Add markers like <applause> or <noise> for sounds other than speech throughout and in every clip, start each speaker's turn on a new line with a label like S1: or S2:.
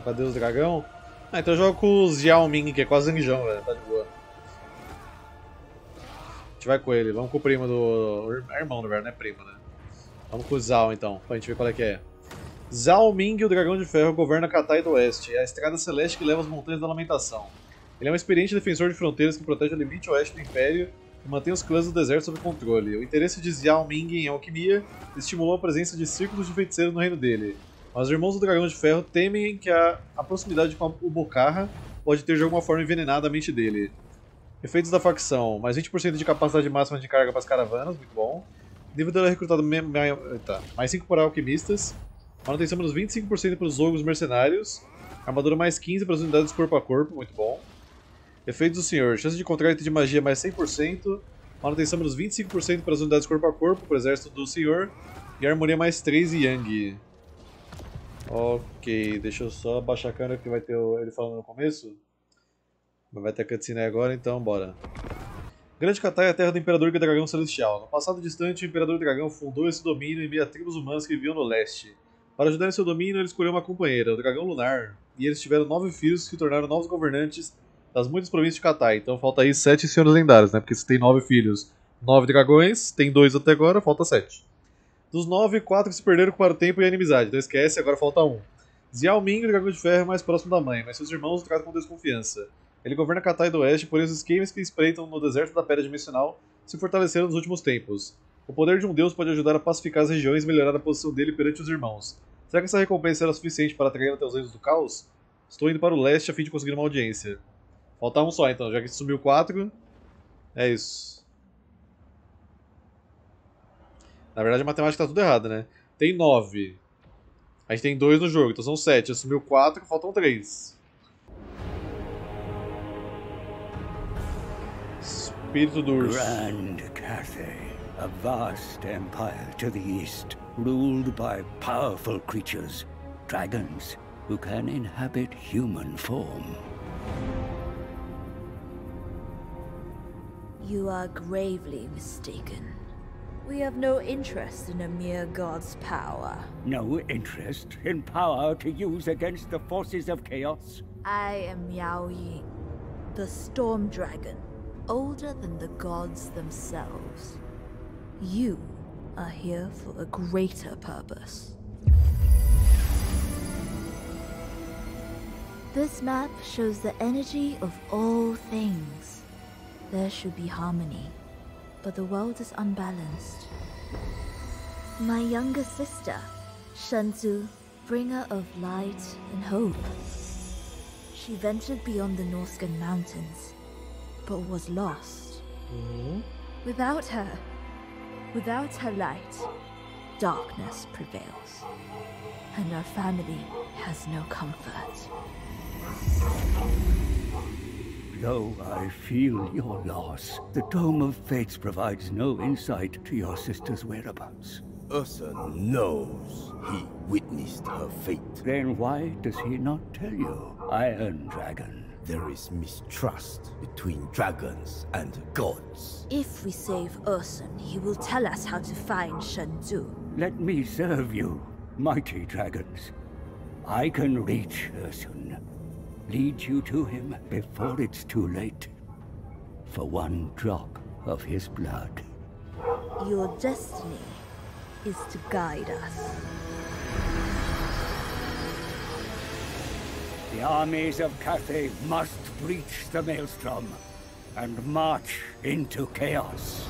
S1: Tá com a Deus Dragão? Ah, então eu jogo com o Xiao Ming, que é quase Zangjão, velho. Tá de boa. A gente vai com ele. Vamos com o primo do... É irmão, na verdade, não é primo, né? Vamos com o Zhao, então, pra gente ver qual é que é. Zhao Ming, o Dragão de Ferro, governa Katai do Oeste. É a estrada celeste que leva as Montanhas da Lamentação. Ele é um experiente defensor de fronteiras que protege o limite oeste do Império e mantém os clãs do deserto sob controle. O interesse de Xiao Ming em alquimia estimulou a presença de círculos de feiticeiros no reino dele. Mas os irmãos do Dragão de Ferro temem que a, a proximidade com o Bocarra pode ter de alguma forma envenenado a mente dele. Efeitos da facção: mais 20% de capacidade máxima de carga para as caravanas, muito bom. Nível dela recrutado me, me, tá. mais 5 para alquimistas. Manutenção menos 25% para os ogros mercenários. Armadura mais 15 para as unidades corpo a corpo, muito bom. Efeitos do senhor: chance de encontrar de magia mais 100%. Manutenção menos 25% para as unidades corpo a corpo, para o exército do senhor. E harmonia mais 3 e Yang. Ok, deixa eu só baixar a câmera que vai ter ele falando no começo. Vai ter cutscene agora, então bora. Grande Katai é a terra do Imperador Dragão Celestial. No passado distante, o Imperador Dragão fundou esse domínio em meio a tribos humanas que viviam no leste. Para ajudar em seu domínio, ele escolheu uma companheira, o Dragão Lunar, e eles tiveram nove filhos que tornaram novos governantes das muitas províncias de Katai. Então falta aí sete senhores lendários, né? Porque se tem nove filhos, nove dragões, tem dois até agora, falta sete. Dos nove, quatro se perderam para o tempo e a inimizade. Então esquece, agora falta um. Xiao Ming, o dragão de ferro, é mais próximo da mãe, mas seus irmãos o tratam com desconfiança. Ele governa Katai do Oeste, porém os esquemas que espreitam no deserto da Pedra Dimensional se fortaleceram nos últimos tempos. O poder de um deus pode ajudar a pacificar as regiões e melhorar a posição dele perante os irmãos. Será que essa recompensa será suficiente para atrair até os reinos do caos? Estou indo para o leste a fim de conseguir uma audiência. Falta um só então, já que sumiu quatro. É isso. Na verdade a matemática tá tudo errada, né? Tem 9. A gente tem 2 no jogo, então são 7. Assumiu 4, faltam 3. Espírito do urso.
S2: Grand Cathay, a vast empire to the east, ruled by powerful creatures, dragons who can inhabit human form.
S3: You are gravely mistaken. We have no interest in a mere god's power.
S2: No interest in power to use against the forces of chaos?
S3: I am Yao Ying, the Storm Dragon, older than the gods themselves. You are here for a greater purpose. This map shows the energy of all things. There should be harmony but the world is unbalanced. My younger sister, Shenzu, bringer of light and hope. She ventured beyond the Norscan mountains, but was lost.
S1: Uhum.
S3: Without her, without her light, darkness prevails. And our family has no comfort.
S2: Though I feel your loss, the Dome of Fates provides no insight to your sister's whereabouts.
S4: Ursa knows he witnessed her fate.
S2: Then why does he not tell you, Iron Dragon?
S4: There is mistrust between dragons and gods.
S3: If we save Ursun, he will tell us how to find Shenzu.
S2: Let me serve you, mighty dragons. I can reach Ursun lead you to him before it's too late. For one drop of his blood.
S3: Your destiny is to guide us.
S2: The armies of Cathay must breach the Maelstrom and march into chaos.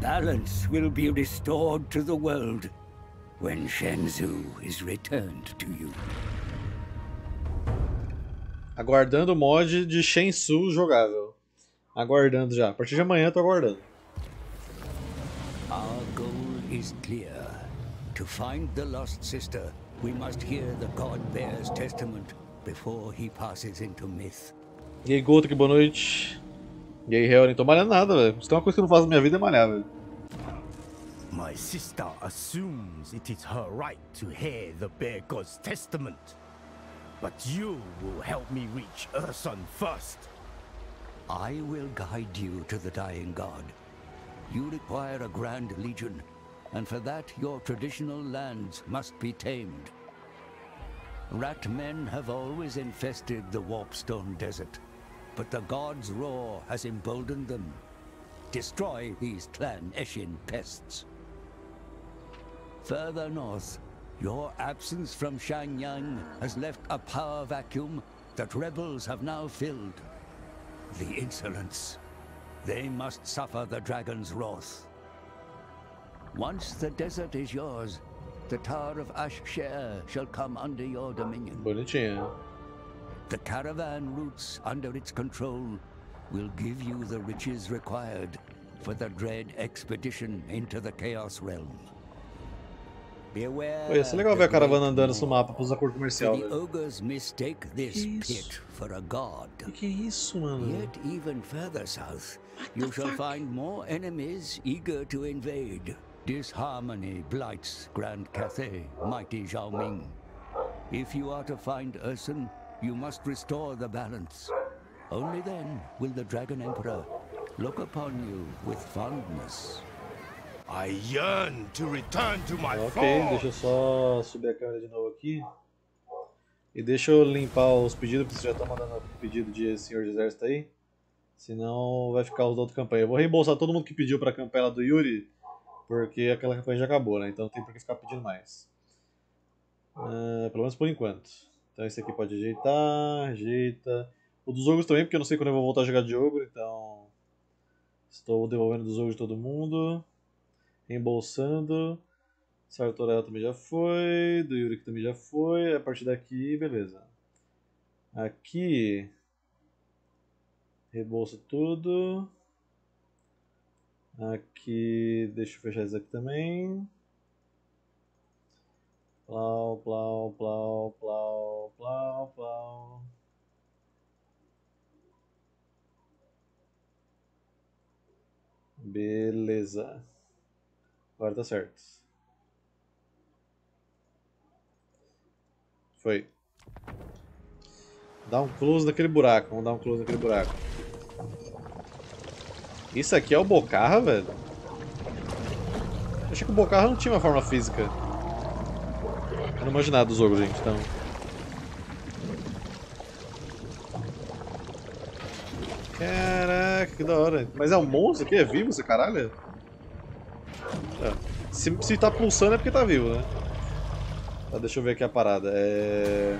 S2: Balance will be restored to the world when Shenzhou is returned to you.
S1: Aguardando o mod de Shensu jogável. Aguardando já. A partir de amanhã tô aguardando.
S2: Our goal is clear. To find the lost sister, we must hear the God Bear's testament before he passes into myth.
S1: E aí, Goto, que boa noite. E aí, Helen, tô malhando nada, velho. Se tem uma coisa que eu não faço na minha vida é malhar, velho.
S4: My sister assumes it is her right to hear the Bear God's testament. But you will help me reach Ursun first.
S2: I will guide you to the Dying God. You require a Grand Legion, and for that your traditional lands must be tamed. Rat men have always infested the Warpstone Desert, but the god's roar has emboldened them. Destroy these Clan Eshin pests. Further north, your absence from Shangyang has left a power vacuum that rebels have now filled. The insolence. They must suffer the dragon's wrath. Once the desert is yours, the Tower of Ashshare shall come under your dominion. The caravan routes under its control will give you the riches required for the dread expedition into the Chaos Realm.
S1: Pô, ia ser legal ver a caravana andando no mapa pra usar acordo comercial,
S2: The
S1: velho.
S2: ogres mistake this
S1: Que isso?
S2: pit for a god.
S1: Que que isso, mano?
S2: Yet even further south, you shall find more enemies eager to invade. Disharmony blights Grand Cathay, mighty Zhao Ming. If you are to find Urson, you must restore the balance. Only then will the Dragon Emperor look upon you with fondness.
S4: I yearn to return to my
S1: Ok,
S4: form.
S1: deixa eu só subir a câmera de novo aqui. E deixa eu limpar os pedidos, porque você já tá mandando pedido de senhor de exército aí. Senão vai ficar os da outra campanha. Eu vou reembolsar todo mundo que pediu pra campanha lá do Yuri, porque aquela campanha já acabou, né? Então não tem por que ficar pedindo mais. Ah, pelo menos por enquanto. Então esse aqui pode ajeitar, ajeita. O dos ogros também, porque eu não sei quando eu vou voltar a jogar de ogro, então. Estou devolvendo dos ogros de todo mundo. Reembolsando. Sartorel também já foi. Do Yurik também já foi. A partir daqui, beleza. Aqui. Reembolso tudo. Aqui. Deixa eu fechar isso aqui também. Plau, plau, plau, plau, plau, plau. Beleza. Agora tá certo. Foi. Dá um close naquele buraco. Vamos dar um close naquele buraco. Isso aqui é o Bocarra, velho? Achei que o Bocarra não tinha uma forma física. Eu não imagino nada dos ogros, gente, então. Caraca, que da hora. Mas é um monstro aqui? É vivo esse caralho? Se, se tá pulsando é porque tá vivo, né? Tá, deixa eu ver aqui a parada. É...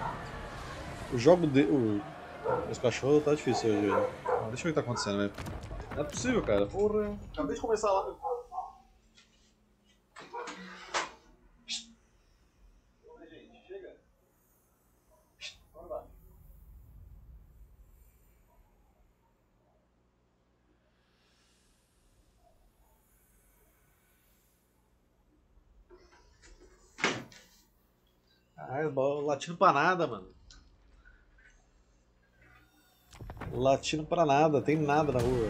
S1: O jogo de. O... Esse cachorro tá difícil hoje, Deixa eu ver o que tá acontecendo, velho. Não é possível, cara. Porra. Acabei de começar lá. Bo- latindo pra nada, mano. Latindo pra nada, tem nada na rua.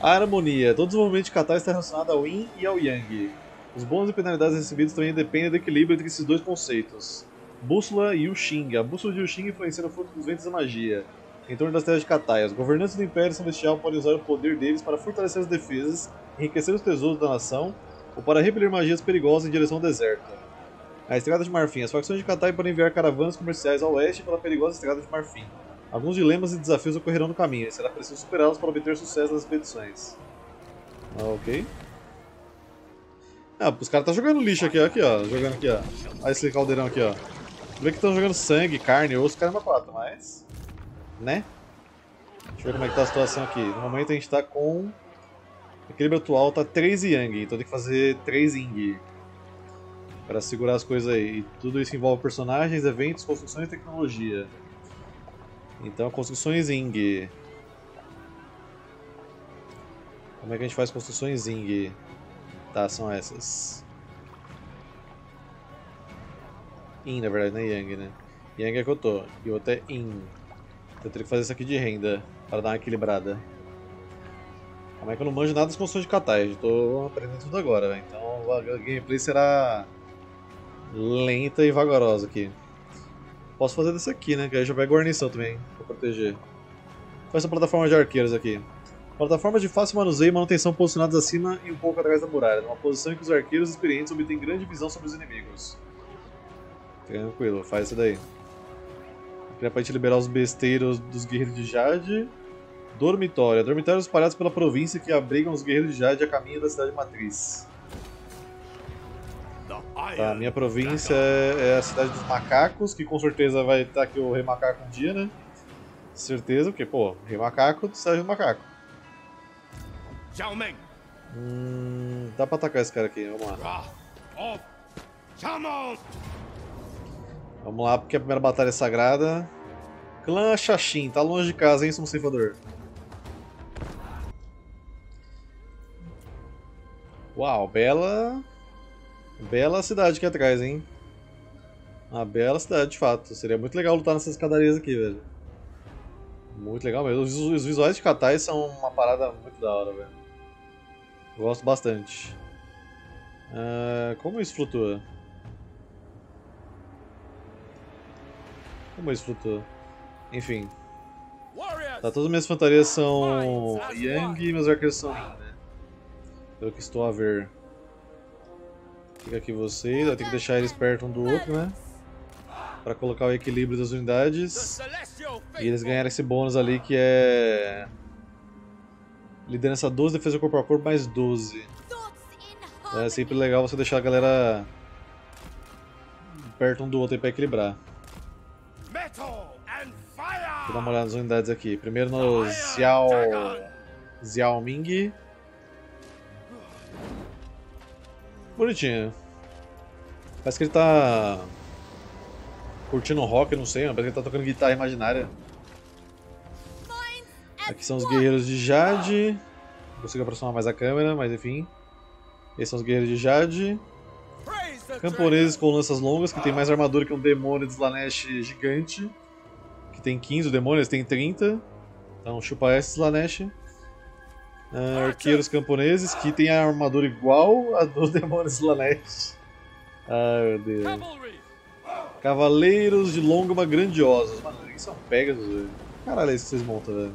S1: Harmonia. Todo desenvolvimento de Katai está relacionado ao Yin e ao Yang. Os bônus e penalidades recebidos também dependem do equilíbrio entre esses dois conceitos. Bússola e Yuxing. A bússola de Yuxing influencia no fluxo dos ventos da magia, em torno das terras de Katai. Os governantes do Império Celestial podem usar o poder deles para fortalecer as defesas, enriquecer os tesouros da nação, ou para repelir magias perigosas em direção ao deserto. A Estrada de Marfim. As facções de Katai podem enviar caravanas comerciais ao oeste pela perigosa Estrada de Marfim. Alguns dilemas e desafios ocorrerão no caminho, e será preciso superá-los para obter sucesso nas expedições. Ah, ok. Ah, os caras tá jogando lixo aqui, ó, aqui, ó. Jogando aqui, ó. Olha esse caldeirão aqui, ó. Vê que estão jogando sangue, carne, osso, caramba, quatro, mas. Né? Deixa eu ver como é que tá a situação aqui. No momento a gente tá com. Equilíbrio atual tá 3 Yang, então tem que fazer 3 Ying. Para segurar as coisas aí. E tudo isso envolve personagens, eventos, construções e tecnologia. Então, construções Ying. Como é que a gente faz construções Ying? Tá, são essas. In, na verdade, não é Yang, né? Yang é que eu tô. E o outro é In. Então eu teria que fazer isso aqui de renda, para dar uma equilibrada. Como é que eu não manjo nada das construções de Katai? Eu tô aprendendo tudo agora. Então a gameplay será lenta e vagarosa aqui. Posso fazer desse aqui, né? Que aí já vai guarnição também, pra proteger. Faz essa plataforma de arqueiros aqui. Plataformas de fácil manuseio e manutenção posicionadas acima e um pouco atrás da muralha, numa posição em que os arqueiros experientes obtêm grande visão sobre os inimigos. Tranquilo, faz isso daí. Aqui é pra gente liberar os besteiros dos guerreiros de Jade. Dormitório. Dormitórios espalhados pela província que abrigam os guerreiros de Jade a caminho da cidade matriz. Tá, a minha província é, é a cidade dos macacos, que com certeza vai estar aqui o Rei Macaco um dia, né? Certeza, porque, pô, Rei Macaco, cidade do macaco. Hum, dá pra atacar esse cara aqui, vamos lá. Vamos lá, porque a primeira batalha é sagrada. Clã Xaxim, tá longe de casa, hein, somos ceifador. Uau, bela... Bela cidade aqui atrás, hein? Uma bela cidade, de fato. Seria muito legal lutar nessas escadarias aqui, velho. Muito legal mesmo. Os visuais de Katai são uma parada muito da hora, velho. Gosto bastante. Uh, como isso flutua? Como isso flutua? Enfim. Tá, todas as minhas fantasias são Yang e meus arqueiros são Yin, né? Pelo que estou a ver. Fica aqui vocês, ter que deixar eles perto um do outro, né? Pra colocar o equilíbrio das unidades. E eles ganharem esse bônus ali que é... Liderança 12, defesa corpo a corpo mais 12. É sempre legal você deixar a galera perto um do outro aí pra equilibrar. Vou dar uma olhada nas unidades aqui. Primeiro no Xiao... Xiao Ming. Bonitinho. Parece que ele tá curtindo rock, não sei, mas parece que ele tá tocando guitarra imaginária. Aqui são os guerreiros de Jade. Não consigo aproximar mais a câmera, mas enfim. Esses são os guerreiros de Jade. Camponeses com lanças longas, que tem mais armadura que um demônio de Slanesh gigante. Que tem 15, o demônio tem 30. Então chupa esse Slanesh. Uh, arqueiros camponeses que tem a armadura igual a do <laughs> demônio Slanesh. Ai meu Deus. Cavaleiros de Longma grandiosos. Mano, isso são Pegasus, velho. Caralho, é isso que vocês montam, velho.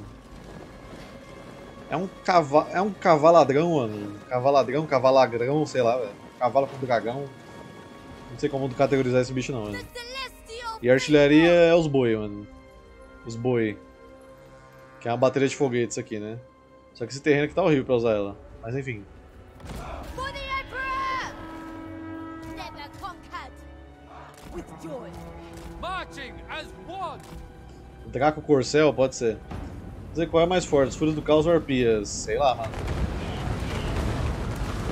S1: É um cavalo. É um cavaladrão, mano. Cavaladrão, cavalagrão, sei lá, velho. Cavalo com dragão. Não sei como categorizar esse bicho não, mano. E a artilharia é os boi, mano. Os boi. Que é uma bateria de foguetes aqui, né? Só que esse terreno aqui tá horrível pra usar ela. Mas enfim. Draco Corcel, pode ser. Vou dizer qual é mais forte, os Fúrios do Caos ou Arpias? Sei lá, mano.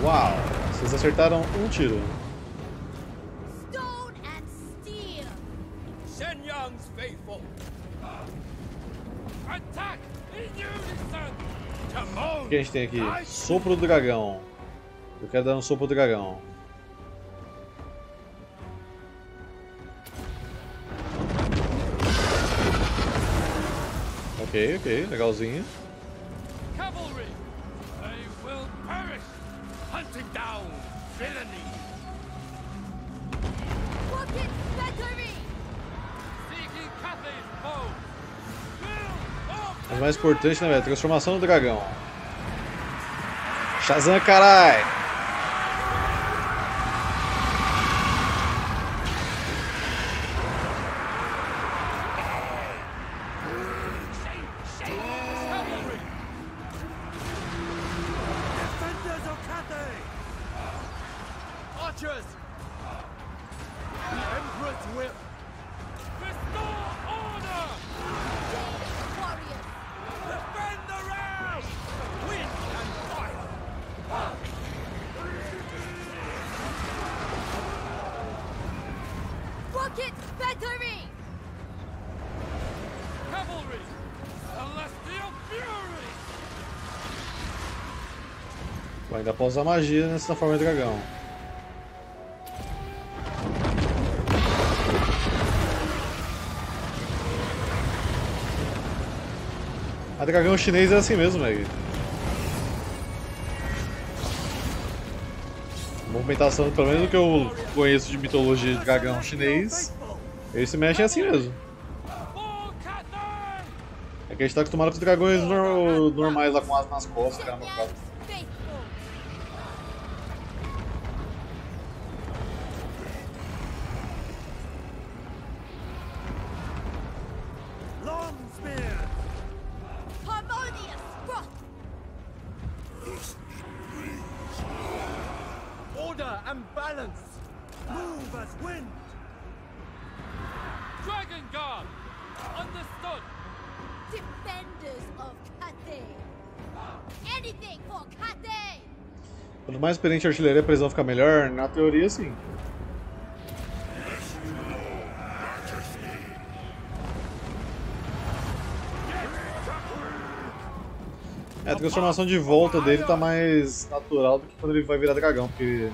S1: Uau! Vocês acertaram um tiro. O que a gente tem aqui? Sopro do dragão. Eu quero dar um sopro do dragão. Ok, ok, legalzinho. Cavalry, they will perish, hunting down villainy. Mas mais importante, né, velho? Transformação do dragão. Shazam, carai! Ainda posso usar magia nessa forma de dragão. A dragão chinês é assim mesmo, velho. Movimentação, pelo menos do que eu conheço de mitologia de dragão chinês, eles se mexem assim mesmo. É que a gente tá acostumado com os dragões nor- normais lá com asas nas costas, caramba. quatro.
S5: Faithful.
S1: Mais experiente artilharia, a prisão fica melhor? Na teoria, sim. É, a transformação de volta dele tá mais natural do que quando ele vai virar dragão, porque ele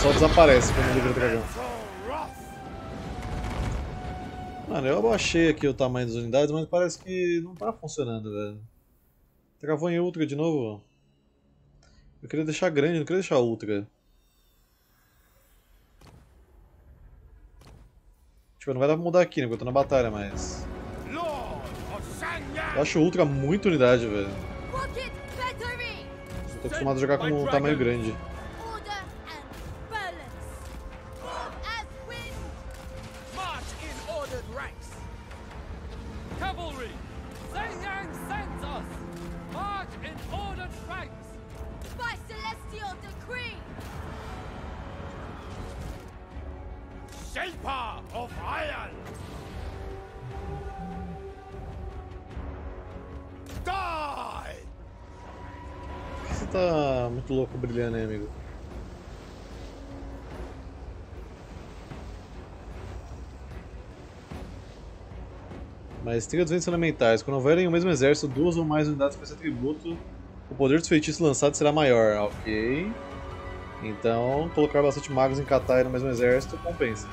S1: só desaparece quando ele vira dragão. Mano, eu abaixei aqui o tamanho das unidades, mas parece que não tá funcionando, velho. Travou em ultra de novo. Eu queria deixar grande, não queria deixar ultra. Tipo, não vai dar pra mudar aqui, né? Porque eu tô na batalha, mas... Eu acho ultra muita unidade, velho. Eu tô acostumado a jogar com um tamanho grande. Maestria dos ventos elementais. Quando houverem o mesmo exército, duas ou mais unidades com esse atributo, o poder dos feitiços lançados será maior. Ok. Então, colocar bastante magos em Katai no mesmo exército compensa.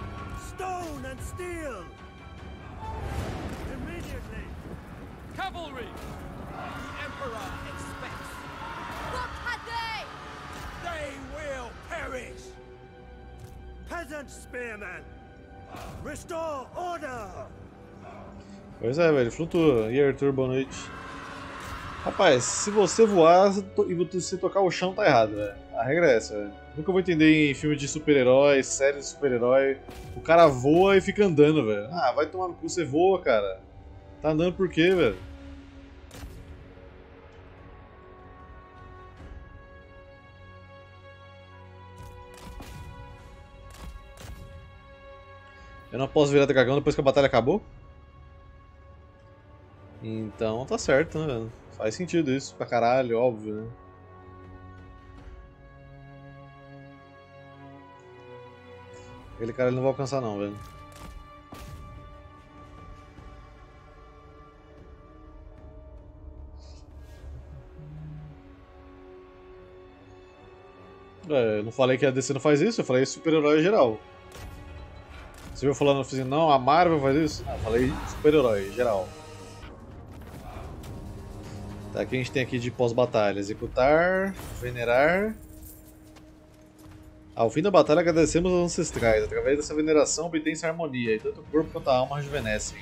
S1: Flutua. E aí, Arthur, boa noite. Rapaz, se você voar e você tocar o chão, tá errado, velho. A regra é essa, velho. Nunca vou entender em filme de super-herói, série de super-herói. O cara voa e fica andando, velho. Ah, vai tomar no cu, você voa, cara. Tá andando por quê, velho? Eu não posso virar dragão depois que a batalha acabou? Então tá certo, né? Faz sentido isso pra caralho, óbvio, né? Aquele cara ele não vai alcançar não, velho. É, eu não falei que a DC não faz isso, eu falei super-herói geral. Você viu falando assim, não, a Marvel faz isso? Não, eu falei super-herói geral. Tá, o que a gente tem aqui de pós-batalha? Executar, venerar. Ao fim da batalha agradecemos aos ancestrais. Através dessa veneração obtém-se harmonia, e tanto o corpo quanto a alma rejuvenescem.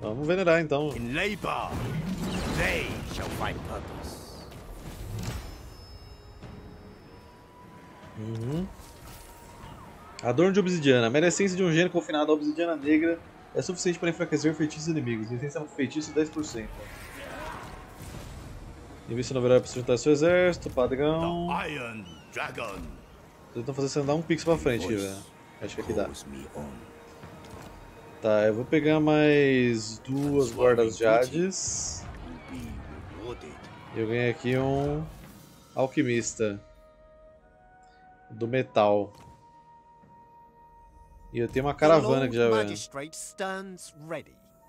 S1: Vamos venerar então.
S4: In labor, they shall find purpose.
S1: Adorno de obsidiana. A mera essência de um gênero confinado à obsidiana negra é suficiente para enfraquecer feitiços inimigos. Resistência a feitiço 10%. Invista no verão para juntar seu exército, padrão.
S4: Iron Dragon
S1: Tô tentando fazer você andar um pixel pra frente, aqui, velho. Acho que aqui dá. Tá, eu vou pegar mais duas guardas
S4: be rewarded.
S1: Eu ganhei aqui um alquimista do metal. E eu tenho uma caravana que já.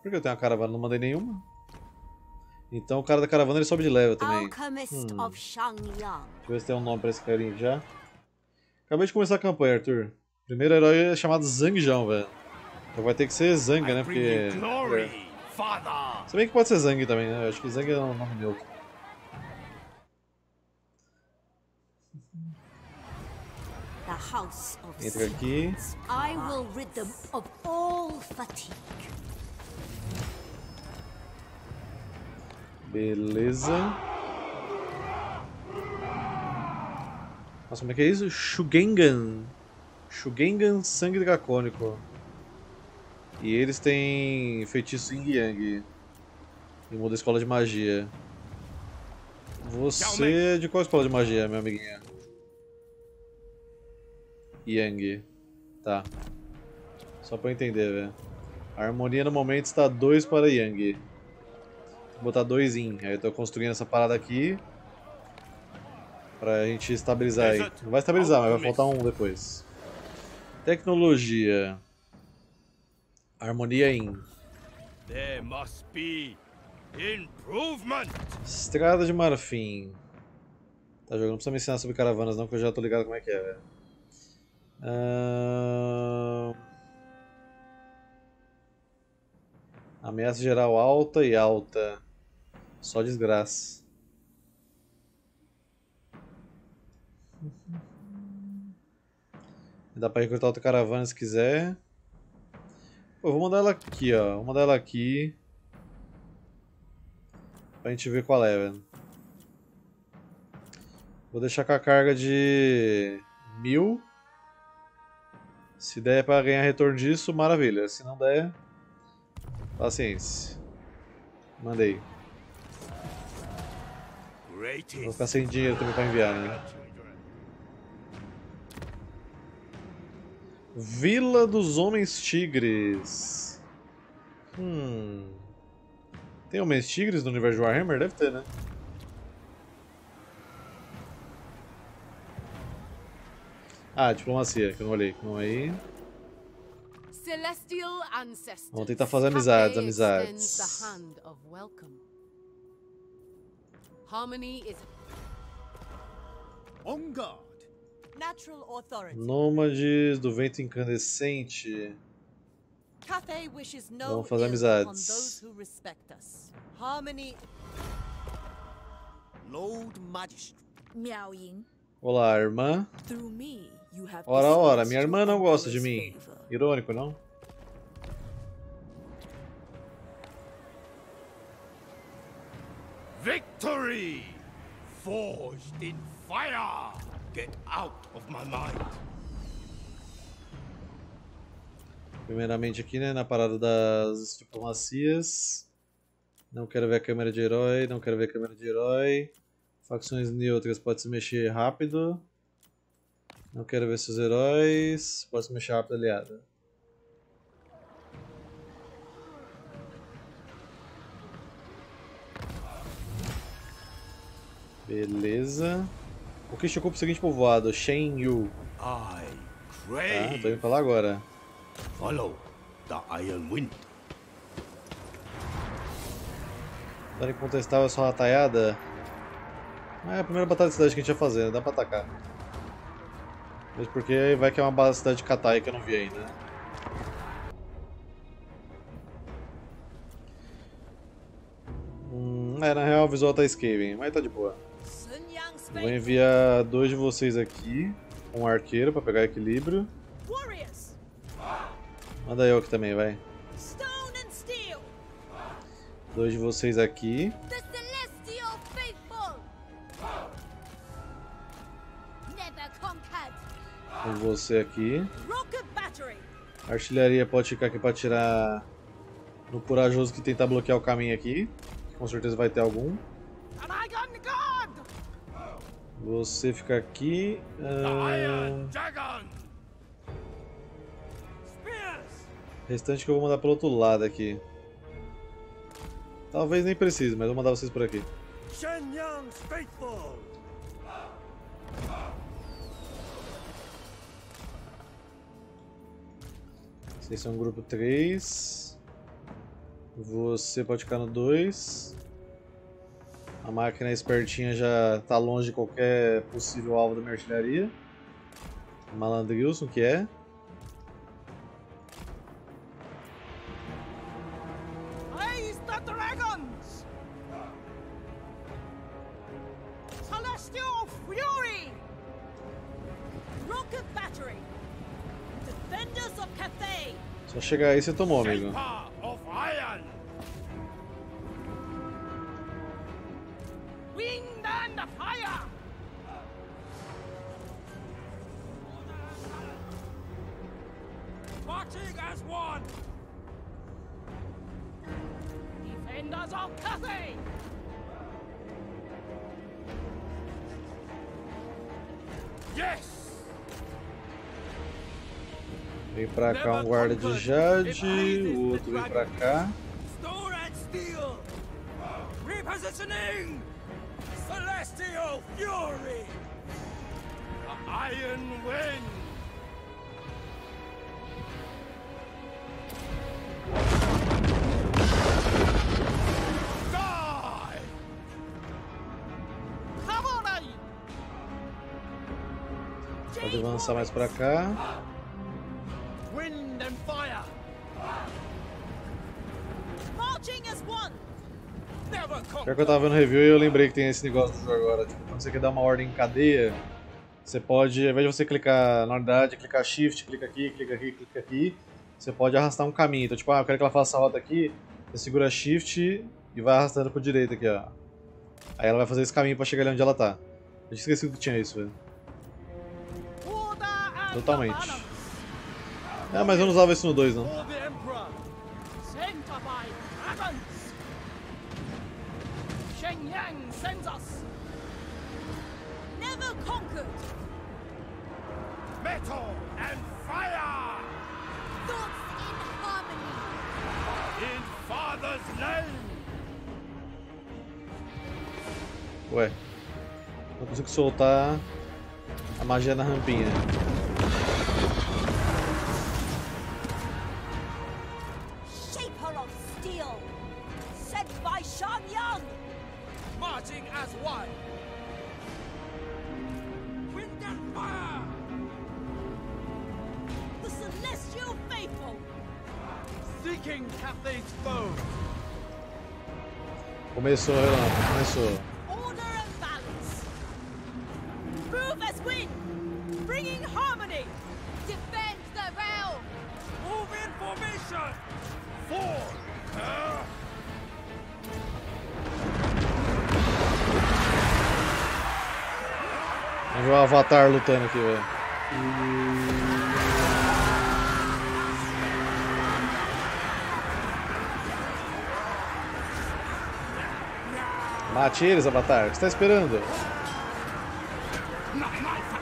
S1: Por que eu tenho uma caravana? Não mandei nenhuma? Então o cara da caravana ele sobe de level também.
S5: Shangyang.
S1: Deixa eu ver se tem um nome pra esse carinha já. Acabei de começar a campanha, Arthur. Primeiro herói é chamado Zangjão, velho. Então vai ter que ser Zang, né? Porque.
S4: Father.
S1: Se bem que pode ser Zang também, né? Eu acho que Zang é um nome neutro.
S5: The house of
S1: Entra aqui.
S5: I will rid them of all fatigue.
S1: Beleza. Nossa, como é que é isso? Shugengan. Shugengan Sangue Dracônico. E eles têm feitiço Yin Yang. E muda a escola de magia. Você é de qual escola de magia, meu amiguinha? Yang. Tá. Só pra eu entender, velho. A harmonia no momento está 2 para Yang. Botar 2 in. Aí eu tô construindo essa parada aqui. Pra gente estabilizar aí. Não vai estabilizar, mas vai faltar um depois. Tecnologia. Harmonia in.
S4: There must be improvement.
S1: Estrada de marfim. Tá jogando, não precisa me ensinar sobre caravanas não, que eu já tô ligado como é que é, velho. Ahn, Ameaça geral alta e alta. Só desgraça. Dá pra recrutar outra caravana se quiser. Vou mandar ela aqui, ó. Vou mandar ela aqui. Pra gente ver qual é, velho. Vou deixar com a carga de mil. Se der pra ganhar retorno disso, maravilha. Se não der, paciência. Mandei. Vou ficar sem dinheiro também pra enviar, né? Vila dos Homens Tigres. Hum. Tem Homens Tigres no universo de Warhammer? Deve ter, né? Ah, diplomacia, que eu não olhei. Calma aí.
S5: Celestial ancestors.
S1: Vamos tentar fazer amizades, amizades.
S5: Harmony is
S6: On guard.
S7: Natural authority.
S1: Nômades do Vento Incandescente.
S7: Cathay wishes no
S1: Vamos fazer amizades.
S7: upon those who respect us. Harmony.
S6: Lord Magistrate.
S3: Miao Ying.
S1: Olá, irmã. Ora, ora, minha irmã não gosta de mim. Irônico, não?
S4: Victory! Forged in fire! Get out of my mind.
S1: Primeiramente aqui, né, na parada das diplomacias. Não quero ver a câmera de herói, não quero ver a câmera de herói. Facções neutras pode se mexer rápido. Não quero ver seus heróis. Pode se mexer rápido, aliada. Beleza. O que ocupa o seguinte povoado? Shen Yu. Tá, tô indo pra lá agora.
S4: Follow the Iron Wind.
S1: Dando incontestável só uma taiada. Ah, é a primeira batalha de cidade que a gente ia fazer, né? dá pra atacar. Mesmo porque vai que é uma cidade de Katai que eu não vi ainda. Hum, é, na real o visual tá Skaven, mas tá de boa. Vou enviar dois de vocês aqui, um arqueiro pra pegar equilíbrio. Manda eu aqui também, vai. Dois de vocês aqui. Com você aqui. A artilharia pode ficar aqui pra tirar no corajoso que tentar bloquear o caminho aqui. Com certeza vai ter algum.
S7: And I got guard.
S1: Você fica aqui. Ah, restante que eu vou mandar pelo outro lado aqui. Talvez nem precise, mas vou mandar vocês por aqui. Vocês são grupo 3. Você pode ficar no 2. A máquina espertinha já está longe de qualquer possível alvo da minha artilharia. Malandrilson, que é.
S7: Raise the dragons. Celestial fury. Rocket battery. Defenders of Cathay.
S1: Só chegar aí você tomou, amigo. Vem pra cá um guarda de Jade, o outro vem pra cá.
S6: Repositioning! Celestial fury!
S8: The Iron Wind!
S1: Avançar mais pra cá.
S6: Wind and fire!
S7: Marching as one!
S1: Pior que eu tava vendo review e eu lembrei que tem esse negócio do jogo agora. Tipo, quando você quer dar uma ordem em cadeia, você pode, ao invés de você clicar na unidade, clicar Shift, clica aqui, clica aqui, clica aqui, você pode arrastar um caminho. Então, tipo, ah, eu quero que ela faça essa rota aqui, você segura Shift e vai arrastando pro direito aqui, ó. Aí ela vai fazer esse caminho pra chegar ali onde ela tá. Eu tinha esquecido que tinha isso, velho. Totalmente. É, mas eu não usava isso no 2, não.
S8: Metal and fire!
S5: Thoughts in harmony.
S8: In Father's name!
S1: Ué. Não consigo soltar a magia na rampinha.
S7: Shaper of steel! Sent by Shan Yang!
S6: Marching as one! Wind and fire!
S7: The celestial faithful!
S6: Seeking Cathay's foe!
S1: Começou, Renato. Começou. Vamos ver o Avatar lutando aqui, velho. Mate eles, Avatar. O que você tá esperando?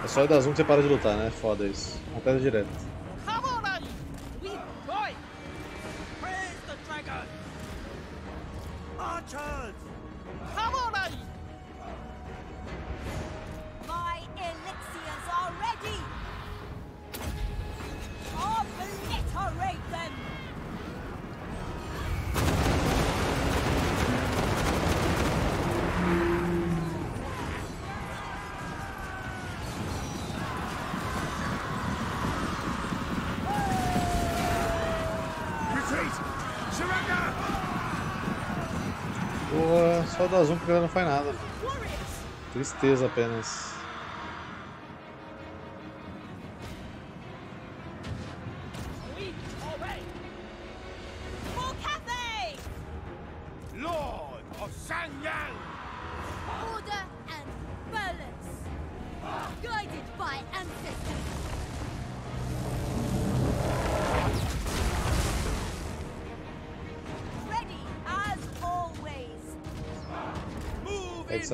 S1: É só ir da Zoom que você para de lutar, né? Foda isso. Acontece direto. Ela não faz nada. Tristeza apenas.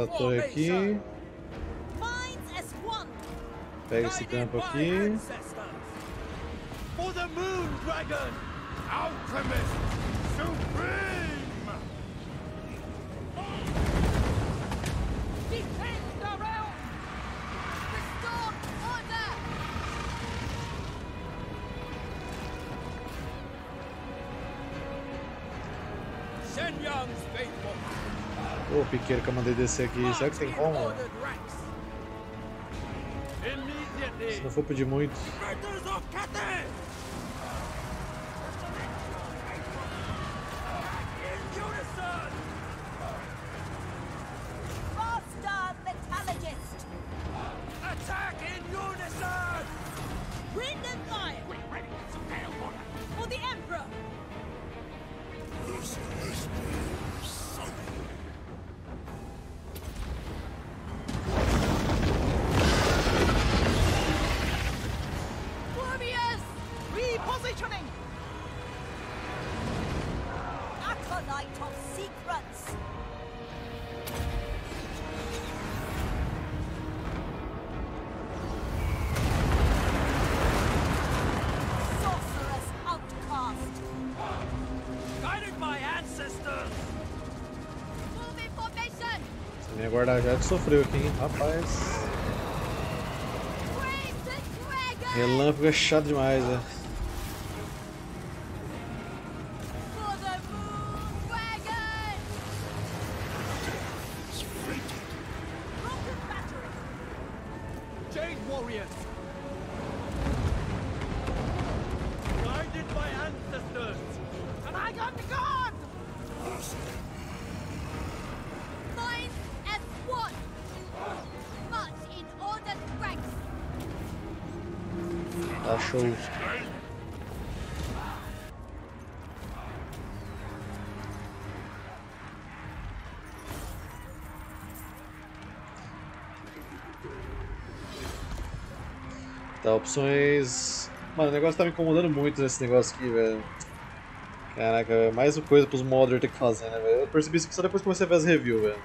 S1: Torre aqui. Pega esse campo aqui.
S6: For the Moon Dragon!
S8: Alchemist
S1: Ô, o piqueiro que eu mandei descer aqui. Será que tem como? Se não for pedir muito. Guarda-jato sofreu aqui, hein? Rapaz. Relâmpago é chato demais, né? Opções. Mano, o negócio tá me incomodando muito nesse negócio aqui, velho. Caraca, é mais uma coisa pros modders ter que fazer, né, velho? Eu percebi isso só depois que comecei a ver as reviews, velho.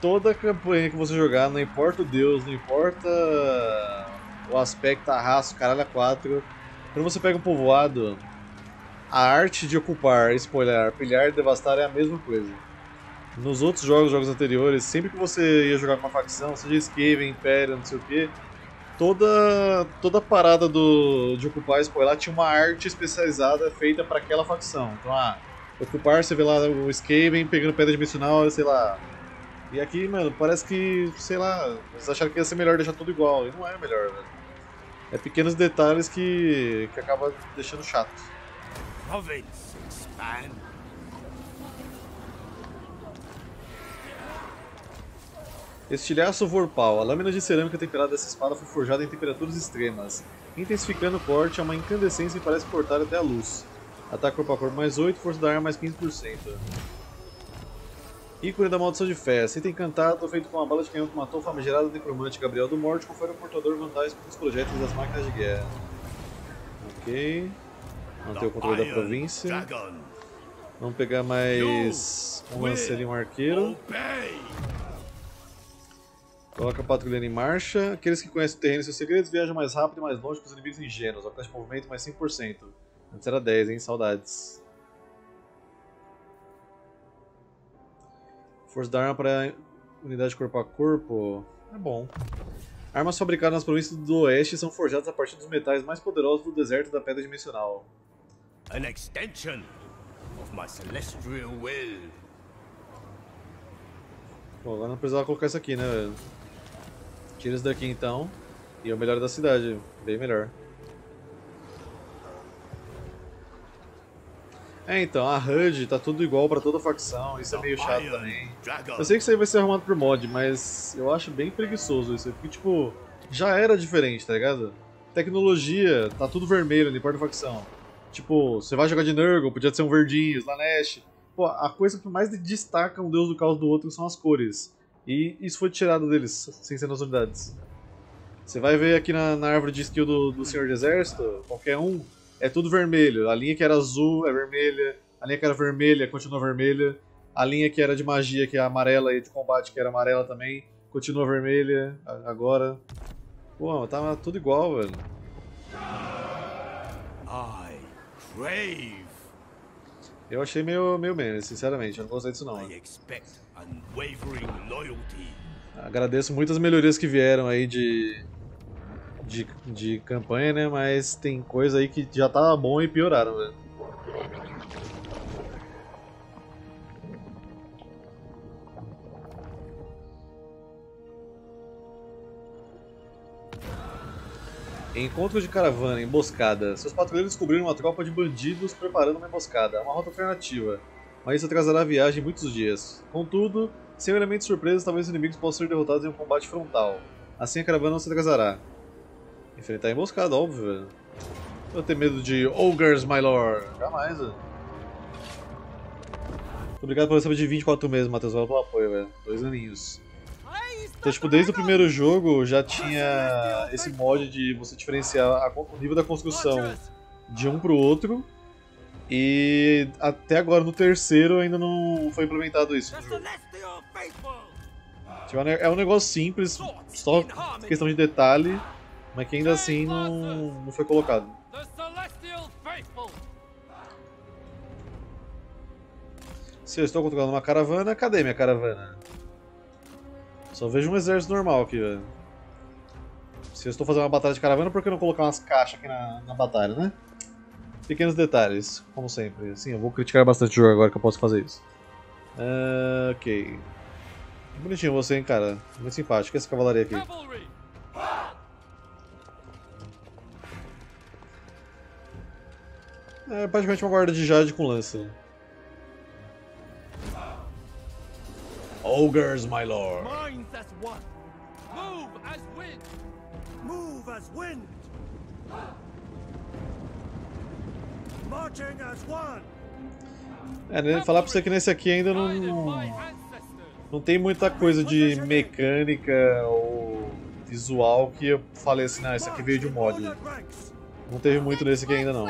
S1: Toda campanha que você jogar, não importa o deus, não importa o aspecto, a raça, caralho a quatro. Quando você pega um povoado, a arte de ocupar, spoiler, pilhar e devastar é a mesma coisa. Nos outros jogos, jogos anteriores, sempre que você ia jogar com uma facção, seja Skaven, Império, não sei o que, toda toda a parada do, de ocupar spoiler tinha uma arte especializada feita para aquela facção. Então, ah, ocupar, você vê lá o Skaven pegando pedra dimensional, sei lá. E aqui, mano, parece que, sei lá, eles acharam que ia ser melhor deixar tudo igual, e não é melhor, velho. É pequenos detalhes que, que acaba deixando chato.
S4: Province expand.
S1: Estilhaço Vorpal. A lâmina de cerâmica temperada dessa espada foi forjada em temperaturas extremas, intensificando o corte a uma incandescência e parece cortar até a luz. Ataque corpo a corpo mais 8, força da arma mais 15%. Ícone da Maldição de Fé. Item encantado feito com uma bala de canhão que matou o famigerado necromante Gabriel do Morte, confere ao portador vantagens contra os projéteis das máquinas de guerra. Ok. Manter o controle da província. Vamos pegar mais um lanceiro e um arqueiro. Coloca a patrulha em marcha. Aqueles que conhecem o terreno e seus segredos viajam mais rápido e mais longe que os inimigos ingênuos. Alcance de movimento mais 5%. Antes era 10, hein? Saudades. Força da arma para unidade corpo a corpo. É bom. Armas fabricadas nas províncias do oeste são forjadas a partir dos metais mais poderosos do deserto da pedra dimensional.
S4: An extension of my celestial will.
S1: Bom, agora não precisava colocar isso aqui, né, velho? Tira isso daqui então. E é o melhor da cidade. Bem melhor. É, então, a HUD tá tudo igual pra toda facção, isso é meio chato também. Eu sei que isso aí vai ser arrumado por mod, mas eu acho bem preguiçoso isso porque, tipo, já era diferente, tá ligado? Tecnologia, tá tudo vermelho, não importa a facção. Tipo, você vai jogar de Nurgle, podia ser um verdinho, Slanesh. Pô, a coisa que mais destaca um deus do caos do outro são as cores. E isso foi tirado deles, sem ser nas unidades. Você vai ver aqui na, na árvore de skill do, do Senhor de Exército, qualquer um, é tudo vermelho. A linha que era azul é vermelha, a linha que era vermelha continua vermelha, a linha que era de magia, que é amarela, e de combate, que era amarela também, continua vermelha agora. Pô, tá tudo igual, velho.
S4: I crave.
S1: Eu achei meio, meio meme, sinceramente, eu não gostei disso não.
S4: I expect.
S1: Agradeço muitas melhorias que vieram aí de, de, de campanha, né? Mas tem coisa aí que já tava bom e pioraram, velho. Encontro de caravana, emboscada. Seus patrulheiros descobriram uma tropa de bandidos preparando uma emboscada. É uma rota alternativa, mas isso atrasará a viagem muitos dias. Contudo, sem um elemento de surpresa, talvez os inimigos possam ser derrotados em um combate frontal. Assim a caravana não se atrasará. Enfrentar a emboscada, óbvio, velho. Eu tenho medo de Ogres, my lord. Jamais, velho. Obrigado pelo receber de 24 meses, Matheus. Valeu pelo apoio, velho. Dois aninhos. Então, tipo, desde o primeiro jogo já tinha esse mod de você diferenciar o nível da construção de um pro outro. E até agora no terceiro ainda não foi implementado isso. Tipo, é um é um negócio simples, só questão de detalhe, mas que ainda assim não, não foi colocado. Se eu estou controlando uma caravana, cadê minha caravana? Só vejo um exército normal aqui. Se eu estou fazendo uma batalha de caravana, por que não colocar umas caixas aqui na, na batalha, né? Pequenos detalhes, como sempre. Sim, eu vou criticar bastante o jogo agora que eu posso fazer isso. Ah, ok. Bonitinho você, hein, cara. Muito simpático. Essa cavalaria aqui. É praticamente uma guarda de jade com lança. Ogres, my lord.
S6: Minds as one! Move as wind!
S4: Move as wind!
S1: É, né, falar pra você que nesse aqui ainda não, não tem muita coisa de mecânica ou visual que eu falei assim, ah, isso aqui veio de um mod. Não teve muito nesse aqui ainda não.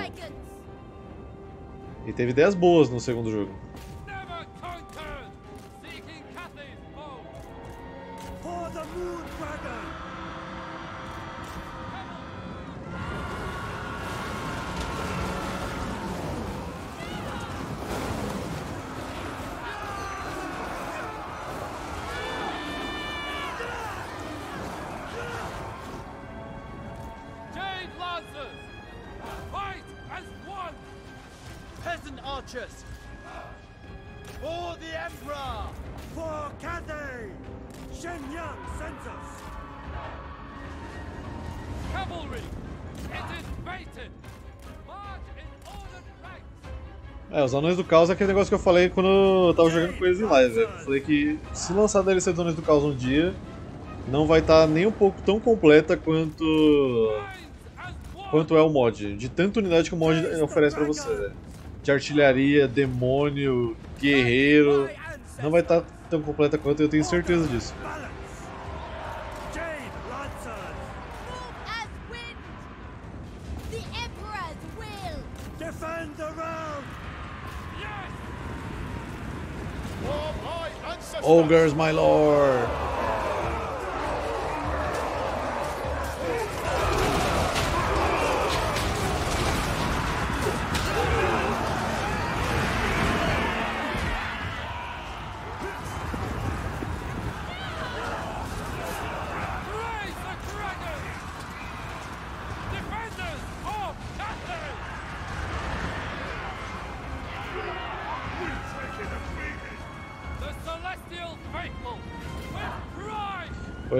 S1: E teve ideias boas no segundo jogo.
S9: Peasant archers! For the Emperor!
S4: For Cathay! Shenyang sends us!
S6: Cavalry! It is fated! March in ordered ranks!
S1: É, os Anões do Caos é aquele negócio que eu falei quando eu tava jogando com eles em live. Eu falei que se lançar a DLC dos Anões do Caos um dia, não vai estar nem um pouco tão completa quanto quanto é o mod. De tanta unidade que o mod oferece pra você, velho. De artilharia, demônio, guerreiro. Não vai estar tão completa quanto, eu tenho certeza disso.
S4: Balance! Jade Lancers!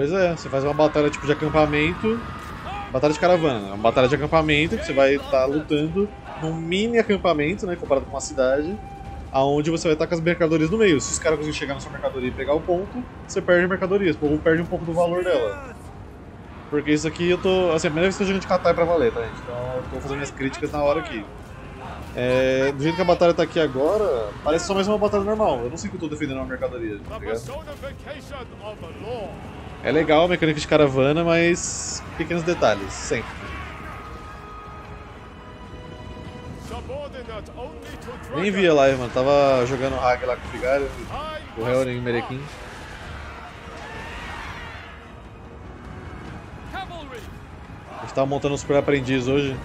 S1: Pois é, você faz uma batalha tipo de acampamento. Batalha de caravana, né? Uma batalha de acampamento que você vai estar lutando num mini acampamento, né? Comparado com uma cidade. Aonde você vai estar com as mercadorias no meio. Se os caras conseguirem chegar na sua mercadoria e pegar o ponto, você perde a mercadoria. O povo perde um pouco do valor dela. Porque isso aqui eu tô. Assim, a primeira vez que eu tô jogando de Katai pra valer, tá, gente? Então eu tô fazendo minhas críticas na hora aqui. É, do jeito que a batalha tá aqui agora, parece só mais uma batalha normal. Eu não sei que eu tô defendendo uma mercadoria, tá ligado? É legal a mecânica de caravana, mas pequenos detalhes, sempre. Nem vi a live, mano. Tava jogando Hag lá com o Vigário, o Helren e o Merequim. A gente tava montando um super aprendiz hoje.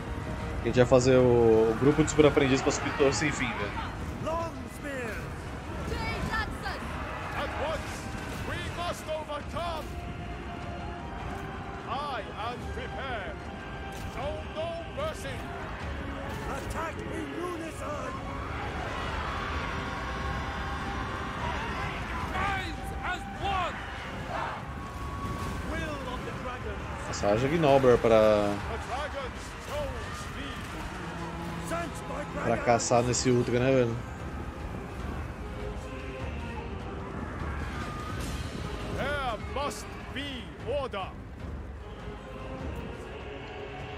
S1: A gente vai fazer o, o grupo de super aprendiz pra subir torre sem fim, velho.
S4: By
S1: pra
S4: dragon!
S1: caçar nesse Ultra, né, velho?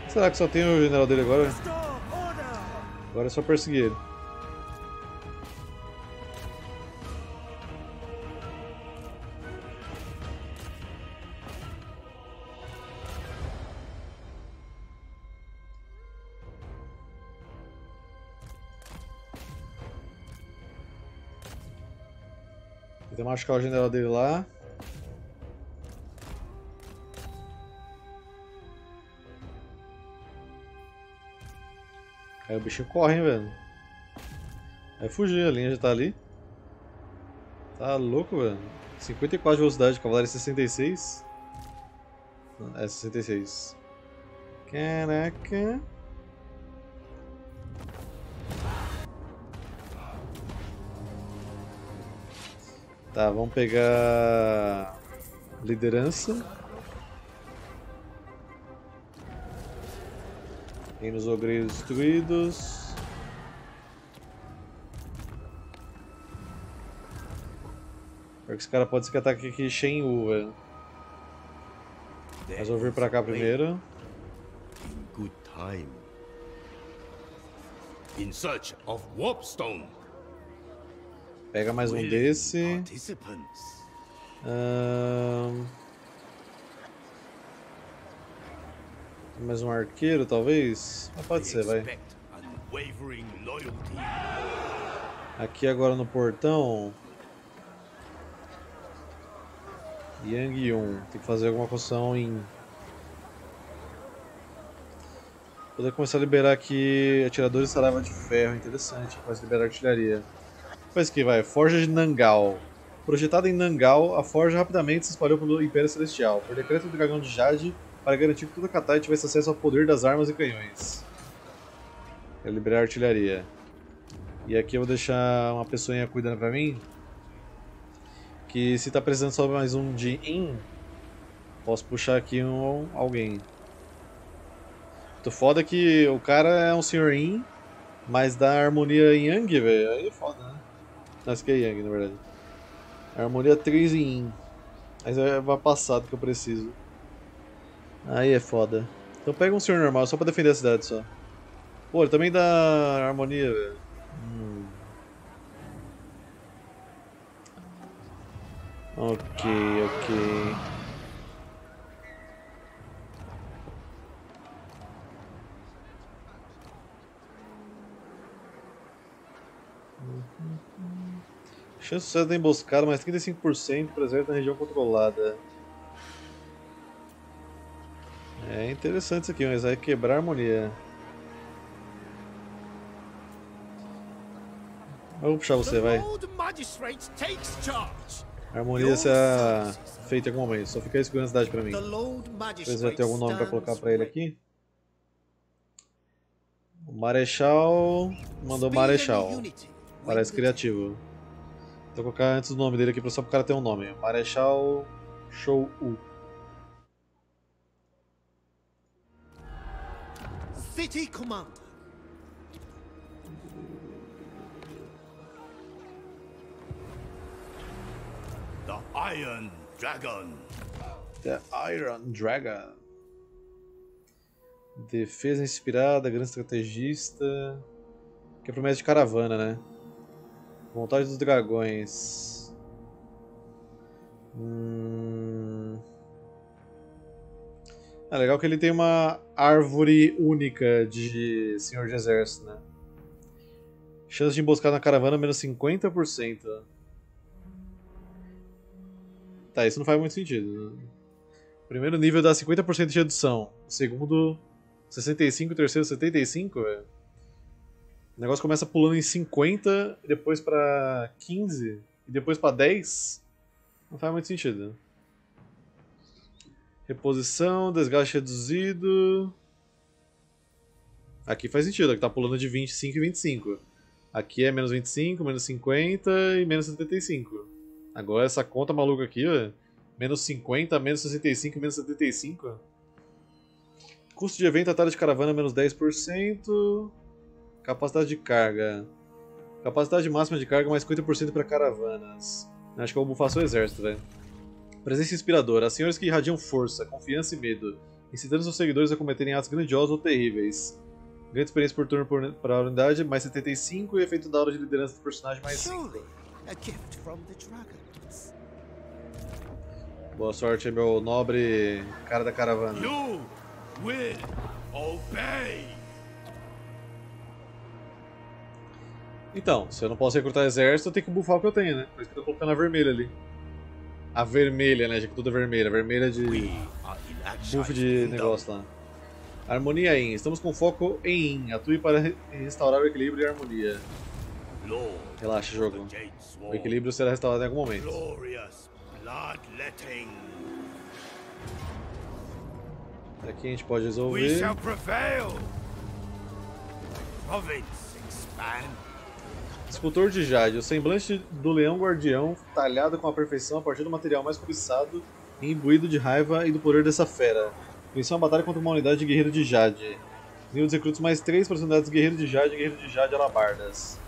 S1: Será que só tem o general dele agora? Agora é só perseguir ele. Machucar o general dele lá. Aí o bichinho corre, hein, velho. Vai fugir, a linha já tá ali. Tá louco, velho. 54 de velocidade, cavalaria 66. Não, É 66. Caraca. Tá, vamos pegar liderança. Reinos ogreiros destruídos. Pior que esse cara pode ser que ataque aqui Shenwu, velho. Mas eu vou vir pra cá primeiro.
S4: In good time. In Warpstone.
S1: Pega mais um desse. Mais um arqueiro, talvez? Ah, pode ser, vai. Aqui agora no portão. Yang Yun. Tem que fazer alguma construção em. Poder começar a liberar aqui atiradores de saraiva de ferro. Interessante. Pode liberar artilharia. Faz aqui, vai. Forja de Nangal. Projetada em Nangal, a forja rapidamente se espalhou pelo Império Celestial, por decreto do Dragão de Jade, para garantir que toda Katai tivesse acesso ao poder das armas e canhões. Quero liberar artilharia. E aqui eu vou deixar uma pessoinha cuidando pra mim. Que se tá precisando só mais um de in, posso puxar aqui um, alguém. Tô foda que o cara é um senhor in, mas dá harmonia em yang, velho. Aí é foda, né? Esse aqui é yang, na verdade. Harmonia 3 em in. Mas é vai passado que eu preciso. Aí é foda. Então pega um senhor normal, só pra defender a cidade só. Pô, ele também dá harmonia, velho. Hum. Ok, ok. Chance de sucesso da emboscada, mais 35% preserva na região controlada. É interessante isso aqui, mas vai quebrar a harmonia. Eu vou puxar você, vai. A harmonia será feita em algum momento, só fica a cidade pra mim. Talvez vai ter algum nome pra colocar pra ele aqui. O Marechal mandou Marechal. Parece criativo. Vou colocar antes o nome dele aqui pra- só pro cara ter um nome. Marechal Show U.
S9: City Commander.
S4: The Iron Dragon.
S1: The Iron Dragon. Defesa inspirada, grande estrategista. Que é promessa de caravana, né? Vontade dos dragões. Hum... É legal que ele tem uma árvore única de senhor de exército, né? Chance de emboscada na caravana menos 50%. Tá, isso não faz muito sentido. né? Primeiro nível dá 50% de redução. Segundo, 65. O terceiro, 75. velho. O negócio começa pulando em 50, depois pra 15 e depois pra 10. Não faz muito sentido. Reposição, desgaste reduzido. Aqui faz sentido, aqui tá pulando de 25 e 25. Aqui é menos 25, menos 50 e menos 75. Agora essa conta maluca aqui, ó. Menos 50, menos 65, menos 75. Custo de evento, atalho de caravana, menos 10%. Capacidade de carga. Capacidade máxima de carga, mais 50% para caravanas. Acho que eu vou bufar seu exército, velho. Presença inspiradora. As senhoras que irradiam força, confiança e medo, incitando seus seguidores a cometerem atos grandiosos ou terríveis. Grande experiência por turno para a unidade, mais 75 e efeito da aula de liderança do personagem, mais 5.
S9: Surely a gift from the dragons.
S1: Boa sorte, meu nobre cara da caravana.
S4: You will obey.
S1: Então, se eu não posso recrutar exército, eu tenho que buffar o que eu tenho, né? Por isso que eu tô colocando a vermelha ali. A vermelha, né? Já que tudo é vermelha. A vermelha de buff de negócio lá. Harmonia em. Estamos com foco em in. Atue para re- restaurar o equilíbrio e a harmonia. Relaxa, jogo. O equilíbrio será restaurado em algum momento. Aqui a gente pode
S4: We
S1: resolver.
S4: shall prevail. Province expand.
S1: Escultor de Jade. O semblante do leão guardião, talhado com a perfeição a partir do material mais cobiçado imbuído de raiva e do poder dessa fera. Venceu uma batalha contra uma unidade de guerreiro de Jade. Nível dos recrutos mais 3 para de guerreiro de Jade e guerreiro de Jade alabardas.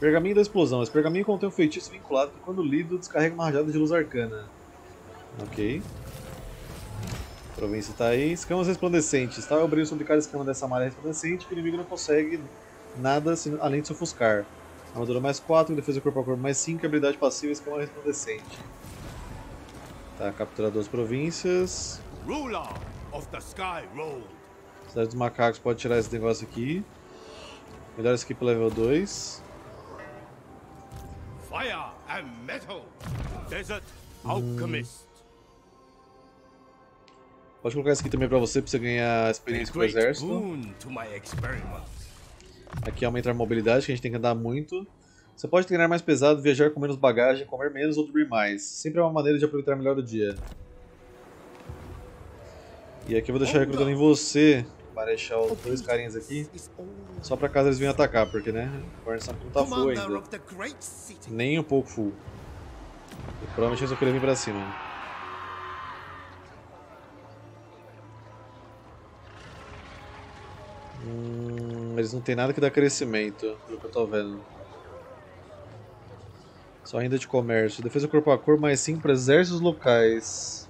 S1: Pergaminho da explosão. Esse pergaminho contém um feitiço vinculado que, quando lido, descarrega uma rajada de luz arcana. Ok. Província tá aí. Escamas resplandecentes. Tal é o brilho sobre cada escama dessa malha resplandecente que o inimigo não consegue nada além de se ofuscar. Armadura mais 4, defesa corpo a corpo mais 5, habilidade passiva escama resplandecente. Tá, capturar duas províncias.
S4: Ruler of the Sky Road.
S1: Cidade dos macacos pode tirar esse negócio aqui. Melhor skip level 2.
S4: Fire and metal. Desert alchemist.
S1: Pode colocar esse aqui também pra você, pra você ganhar experiência com o exército. Aqui aumenta a mobilidade, que a gente tem que andar muito. Você pode treinar mais pesado, viajar com menos bagagem, comer menos ou dormir mais. Sempre é uma maneira de aproveitar melhor o dia. E aqui eu vou deixar recrutando em você, Marechal, dois carinhas aqui. Só pra caso eles venham atacar, porque né, o guarnição não tá full ainda. Nem um pouco full. E provavelmente eles vão querer vir pra cima. Hum, eles não tem nada que dá crescimento, pelo que eu tô vendo. Só renda de comércio. Defesa corpo a corpo mais 5 para exércitos locais.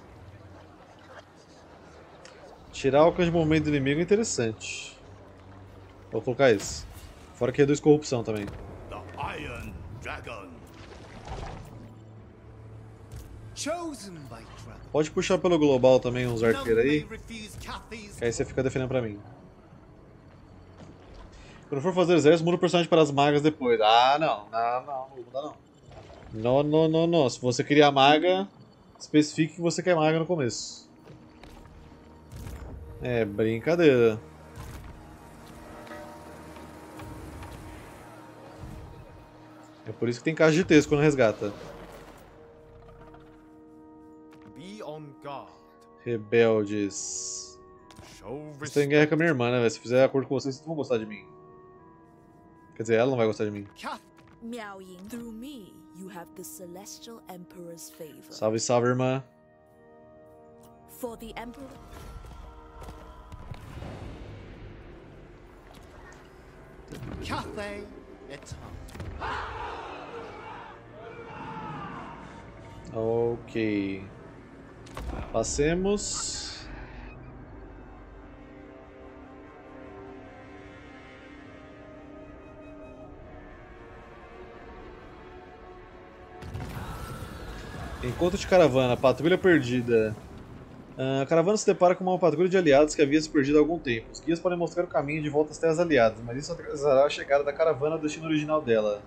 S1: Tirar o alcance de movimento do inimigo é interessante. Vou colocar isso. Fora que reduz corrupção também.
S4: The Iron Dragon.
S1: Pode puxar pelo global também uns arqueiros aí, que aí você fica defendendo pra mim. Quando for fazer exército, muda o personagem para as magas depois. Ah, não. Não, não. Não vou mudar não. Não, não, não, não. Se você queria maga, especifique que você quer maga no começo. É, brincadeira. É por isso que tem caixa de texto quando resgata.
S8: Be on guard.
S1: Rebeldes. Vocês estão em guerra com a minha irmã, né? Se fizer acordo com vocês, vocês não vão gostar de mim. Quer dizer, ela não vai gostar de mim.
S9: Cath
S7: Miao Ying. Through me, you have the Celestial Emperor's favor.
S1: Salve, salve, irmã.
S7: For the Emperor.
S9: Cathay.
S1: Ok. Passemos. Encontro de caravana, patrulha perdida. Ah, a caravana se depara com uma patrulha de aliados que havia se perdido há algum tempo. Os guias podem mostrar o caminho de volta às terras aliadas, mas isso atrasará a chegada da caravana ao destino original dela.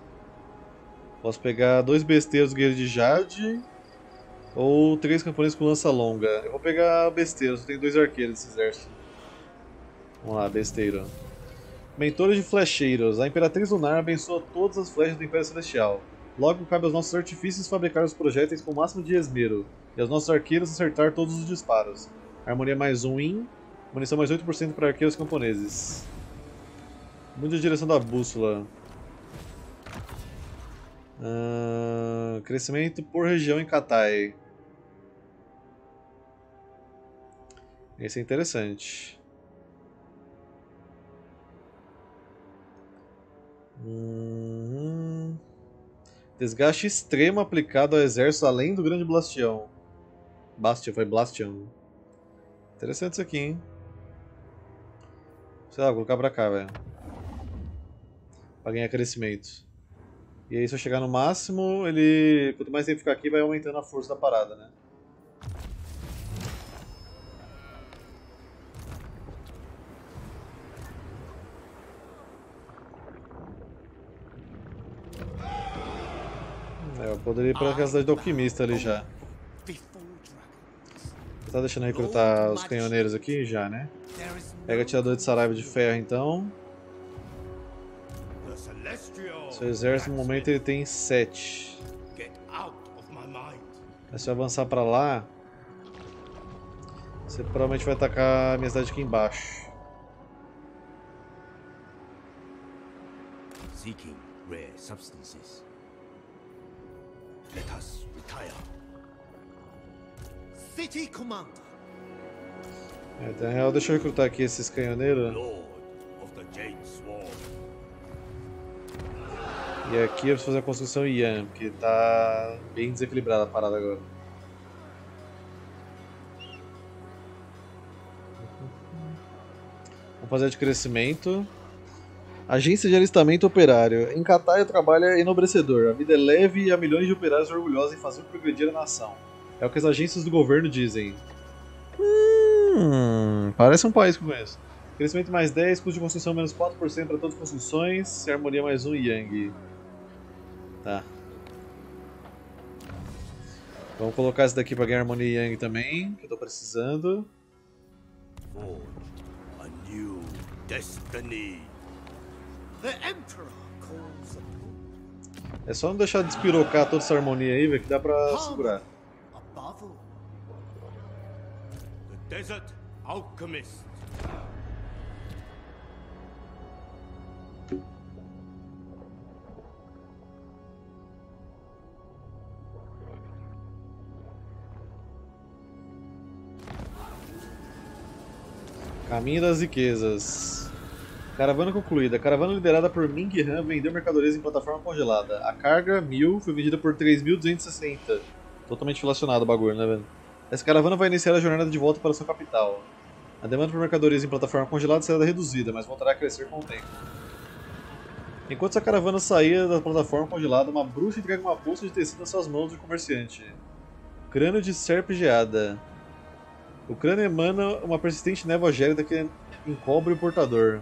S1: Posso pegar dois besteiros guerreiros de Jade ou três camponeses com lança longa. Eu vou pegar besteiros, tenho dois arqueiros desse exército. Vamos lá, besteiro. Mentores de flecheiros. A Imperatriz Lunar abençoa todas as flechas do Império Celestial. Logo, cabe aos nossos artifícios fabricar os projéteis com o máximo de esmero, e aos nossos arqueiros acertar todos os disparos. Harmonia mais 1 in, munição mais 8% para arqueiros camponeses. Mude a direção da bússola. Ah, crescimento por região em Katai. Esse é interessante. Uhum. Desgaste extremo aplicado ao exército além do grande bastião. Bastião, foi bastião. Interessante isso aqui, hein? Sei lá, vou colocar pra cá, velho. Pra ganhar crescimento. E aí se eu chegar no máximo, ele. Quanto mais tempo ficar aqui, vai aumentando a força da parada, né? É, eu poderia ir pra cidade do alquimista ali já. Tá deixando recrutar os canhoneiros aqui já, né? Pega atirador de saraiva de ferro então. Seu exército no momento ele tem 7.
S4: Get out of my mind.
S1: Mas se eu avançar pra lá, você provavelmente vai atacar a minha cidade aqui embaixo.
S4: Seeking rare substances. Let us retire.
S9: City Commander.
S1: É, na real, deixa eu recrutar aqui esses canhoneiros.
S4: Lord of the Jade Sword.
S1: E aqui eu preciso fazer a construção Yan, porque tá bem desequilibrada a parada agora. Vamos fazer de crescimento. Agência de alistamento operário. Em Catar o trabalho é enobrecedor. A vida é leve e há milhões de operários orgulhosos em fazer progredir a nação. É o que as agências do governo dizem. Hum, parece um país que eu conheço. Crescimento mais 10, custo de construção menos 4% para todas as construções, e harmonia mais 1 Yang. Tá. Vamos colocar esse daqui para ganhar harmonia e Yang também, que eu tô precisando.
S4: Forge a new destiny.
S9: The Emperor calls upon
S1: É só não deixar despirocar toda essa harmonia aí, velho, que dá pra segurar.
S4: Desert Alchemist.
S1: Caminho das riquezas. Caravana concluída. Caravana liderada por Ming Han vendeu mercadorias em plataforma congelada. A carga, 1000, foi vendida por 3.260. Totalmente inflacionado o bagulho, né, velho? Essa caravana vai iniciar a jornada de volta para sua capital. A demanda por mercadorias em plataforma congelada será reduzida, mas voltará a crescer com o tempo. Enquanto essa caravana saía da plataforma congelada, uma bruxa entrega uma bolsa de tecido nas suas mãos do comerciante. Crânio de serpe geada. O crânio emana uma persistente névoa gélida que encobre o portador.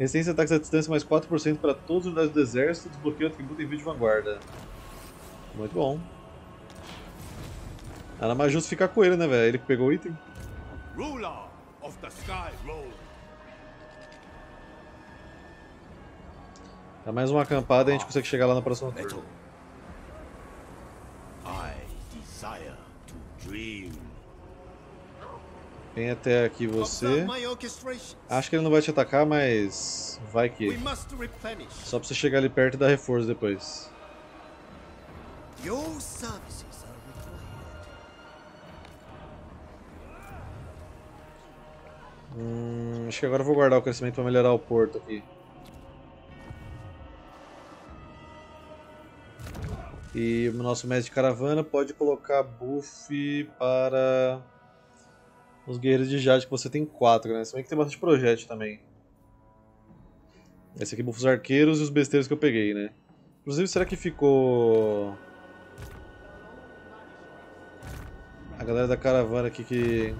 S1: Resistência a ataques à distância mais 4% para todas as unidades do exército, desbloqueia o atributo em vídeo de vanguarda. Muito bom. Era mais justo ficar com ele, né, velho? Ele que pegou o item.
S4: Ruler of the Sky Road.
S1: Dá mais uma acampada e a gente consegue chegar lá na próxima turma.
S4: I desire to dream.
S1: Vem até aqui você. Acho que ele não vai te atacar, mas vai que. Só pra você chegar ali perto e dar reforço depois. Hum, acho que agora eu vou guardar o crescimento pra melhorar o porto aqui. E o nosso mestre de caravana pode colocar buff para os guerreiros de Jade, que você tem 4, né? Se bem que tem bastante projétil também. Esse aqui bufa os arqueiros e os besteiros que eu peguei, né? Inclusive, será que ficou... A galera da caravana aqui que...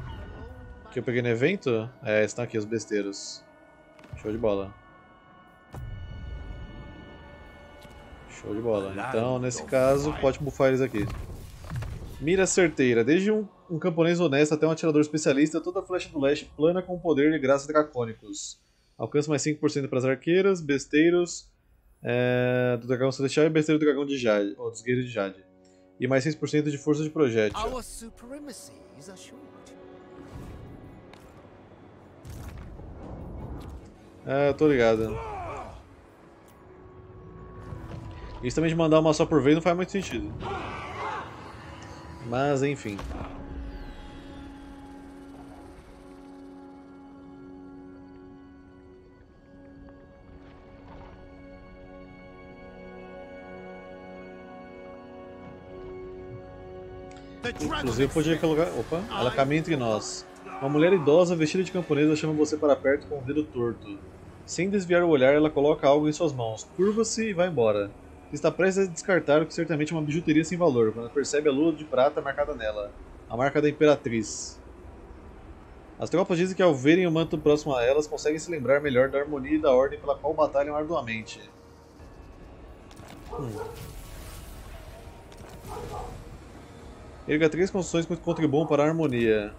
S1: Que eu peguei no evento? É, estão aqui, os besteiros. Show de bola. Show de bola. Então, nesse caso, pode bufar eles aqui. Mira certeira. Desde um, um camponês honesto até um atirador especialista, toda flecha do leste plana com poder e graça dracônicos. Alcance mais 5% para as arqueiras, besteiros é, do dragão celestial e besteiro do dragão de Jade, ou dos guerreiros de Jade. E mais 6% de força de projétil. É, tô ligado. Isso também de mandar uma só por vez não faz muito sentido. Mas enfim. Inclusive podia colocar. Opa, ela caminha entre nós. Uma mulher idosa vestida de camponesa chama você para perto com o dedo torto. Sem desviar o olhar, ela coloca algo em suas mãos, curva-se e vai embora. Está prestes a descartar o que certamente é uma bijuteria sem valor, quando percebe a lua de prata marcada nela a marca da Imperatriz. As tropas dizem que ao verem o manto próximo a elas, conseguem se lembrar melhor da harmonia e da ordem pela qual batalham arduamente. Hum. Erga três construções que contribuam para a harmonia.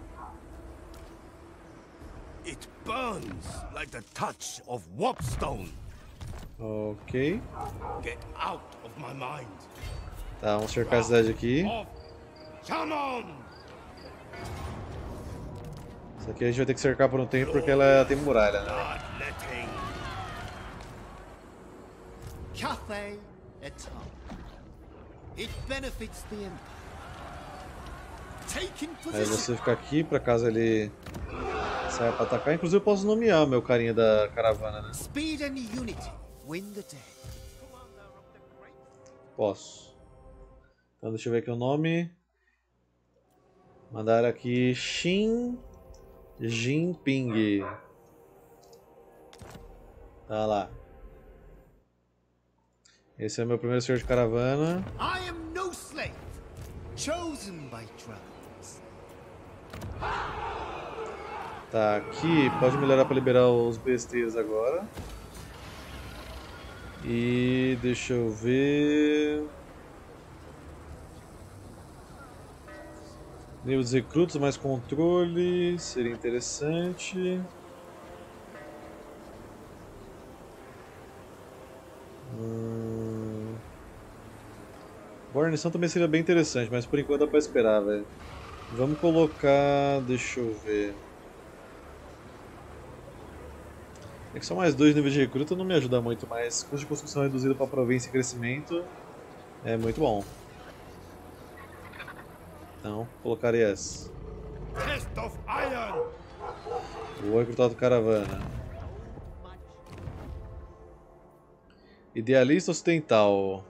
S4: It burns like the touch of warpstone.
S1: Ok.
S4: Get out of my mind.
S1: Tá, vamos cercar a cidade aqui. Isso aqui a gente vai ter que cercar por um tempo porque ela tem muralha, né?
S9: Cathay Etam. It benefits the Empire.
S1: Aí você fica aqui pra caso ele saia pra atacar. Inclusive eu posso nomear meu carinha da caravana, né? Posso. Então deixa eu ver aqui o nome. Mandar aqui Xin Jinping. Tá lá. Esse é o meu primeiro senhor de caravana.
S9: I am no slave, chosen by dragons.
S1: Tá, aqui pode melhorar para liberar os besteiros agora. E deixa eu ver. Nível dos recrutos, mais controle, seria interessante. Hum... Guarnição também seria bem interessante, mas por enquanto dá pra esperar, velho. Vamos colocar. Deixa eu ver. É que só mais dois níveis de recruta não me ajuda muito, mas custo de construção reduzido para província e crescimento é muito bom. Então, colocaria essa.
S4: Test of iron!
S1: Vou recrutar do caravana. Idealista ocidental.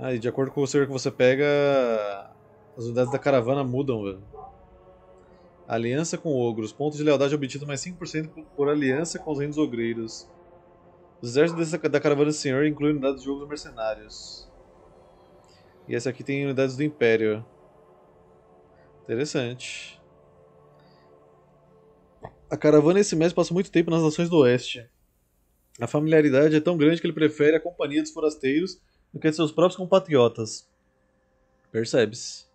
S1: Aí, de acordo com o server que você pega, as unidades da caravana mudam, velho. Aliança com ogros. Ponto de lealdade obtido mais 5% por- aliança com os reinos ogreiros. Os exércitos da caravana do senhor incluem unidades de ogros mercenários. E essa aqui tem unidades do império. Interessante. A caravana esse mês passa muito tempo nas nações do oeste. A familiaridade é tão grande que ele prefere a companhia dos forasteiros do que de seus próprios compatriotas. Percebe-se.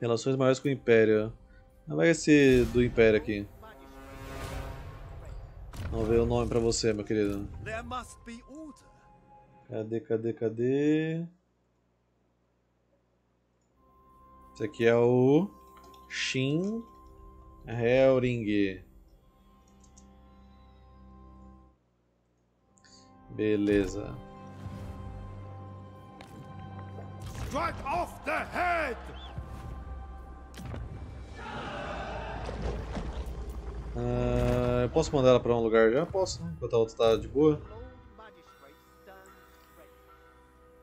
S1: Relações maiores com o Império. Não vai esse do Império aqui. Vamos ver o nome pra você, meu querido. Cadê, cadê, cadê? Esse aqui é o Shin Helring. Beleza.
S4: Strike off the head!
S1: Ah, eu posso mandar ela pra um lugar já? Posso, né? Enquanto a outra tá de boa.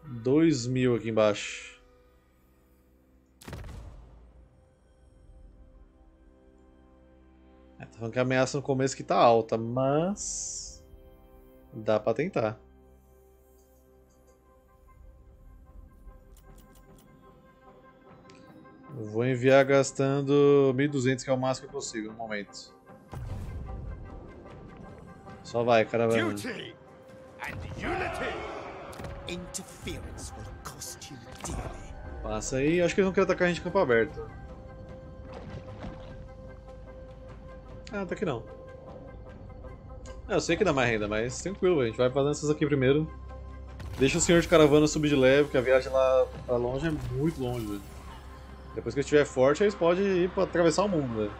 S1: 2 mil aqui embaixo. É, tá falando que a ameaça no começo que tá alta, mas. Dá pra tentar. Vou enviar gastando 1200, que é o máximo que eu consigo no momento. Só vai, caravana. Passa aí, acho que eles não querem atacar a gente em campo aberto. Ah, tá que não. É, eu sei que dá mais renda, mas tranquilo, a gente vai fazendo essas aqui primeiro. Deixa o senhor de caravana subir de leve, que a viagem lá pra longe é muito longe, velho. Depois que ele estiver forte, eles podem ir pra atravessar o mundo, velho.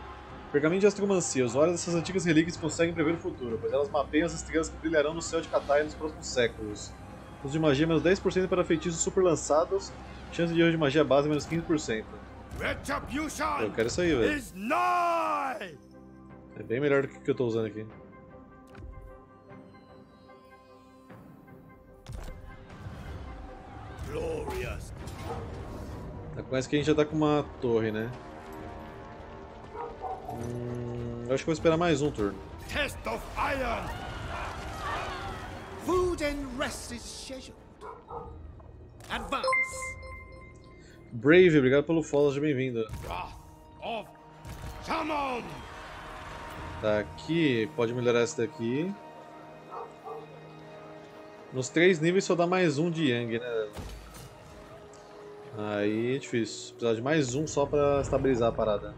S1: Pergaminho de astromancia. Usuários dessas antigas relíquias conseguem prever o futuro, pois elas mapeiam as estrelas que brilharão no céu de Katai nos próximos séculos. Custo de magia menos 10% para feitiços super lançados. Chance de erro de magia base menos 15%.
S4: Retribution
S1: Eu quero isso aí, velho. É bem melhor do que o que eu tô usando aqui.
S4: Glorious!
S1: Tá, Começa que a gente já tá com uma torre, né? Hum, eu acho que vou esperar mais um turno.
S4: Test of iron!
S9: Food and rest is scheduled. Advance.
S1: Brave, obrigado pelo follow, seja bem-vindo.
S6: Wrath of
S4: Shaman!
S1: Tá aqui, pode melhorar esse daqui. Nos três níveis só dá mais um de Yang, né? Aí é difícil. Precisar de mais um só pra estabilizar a parada.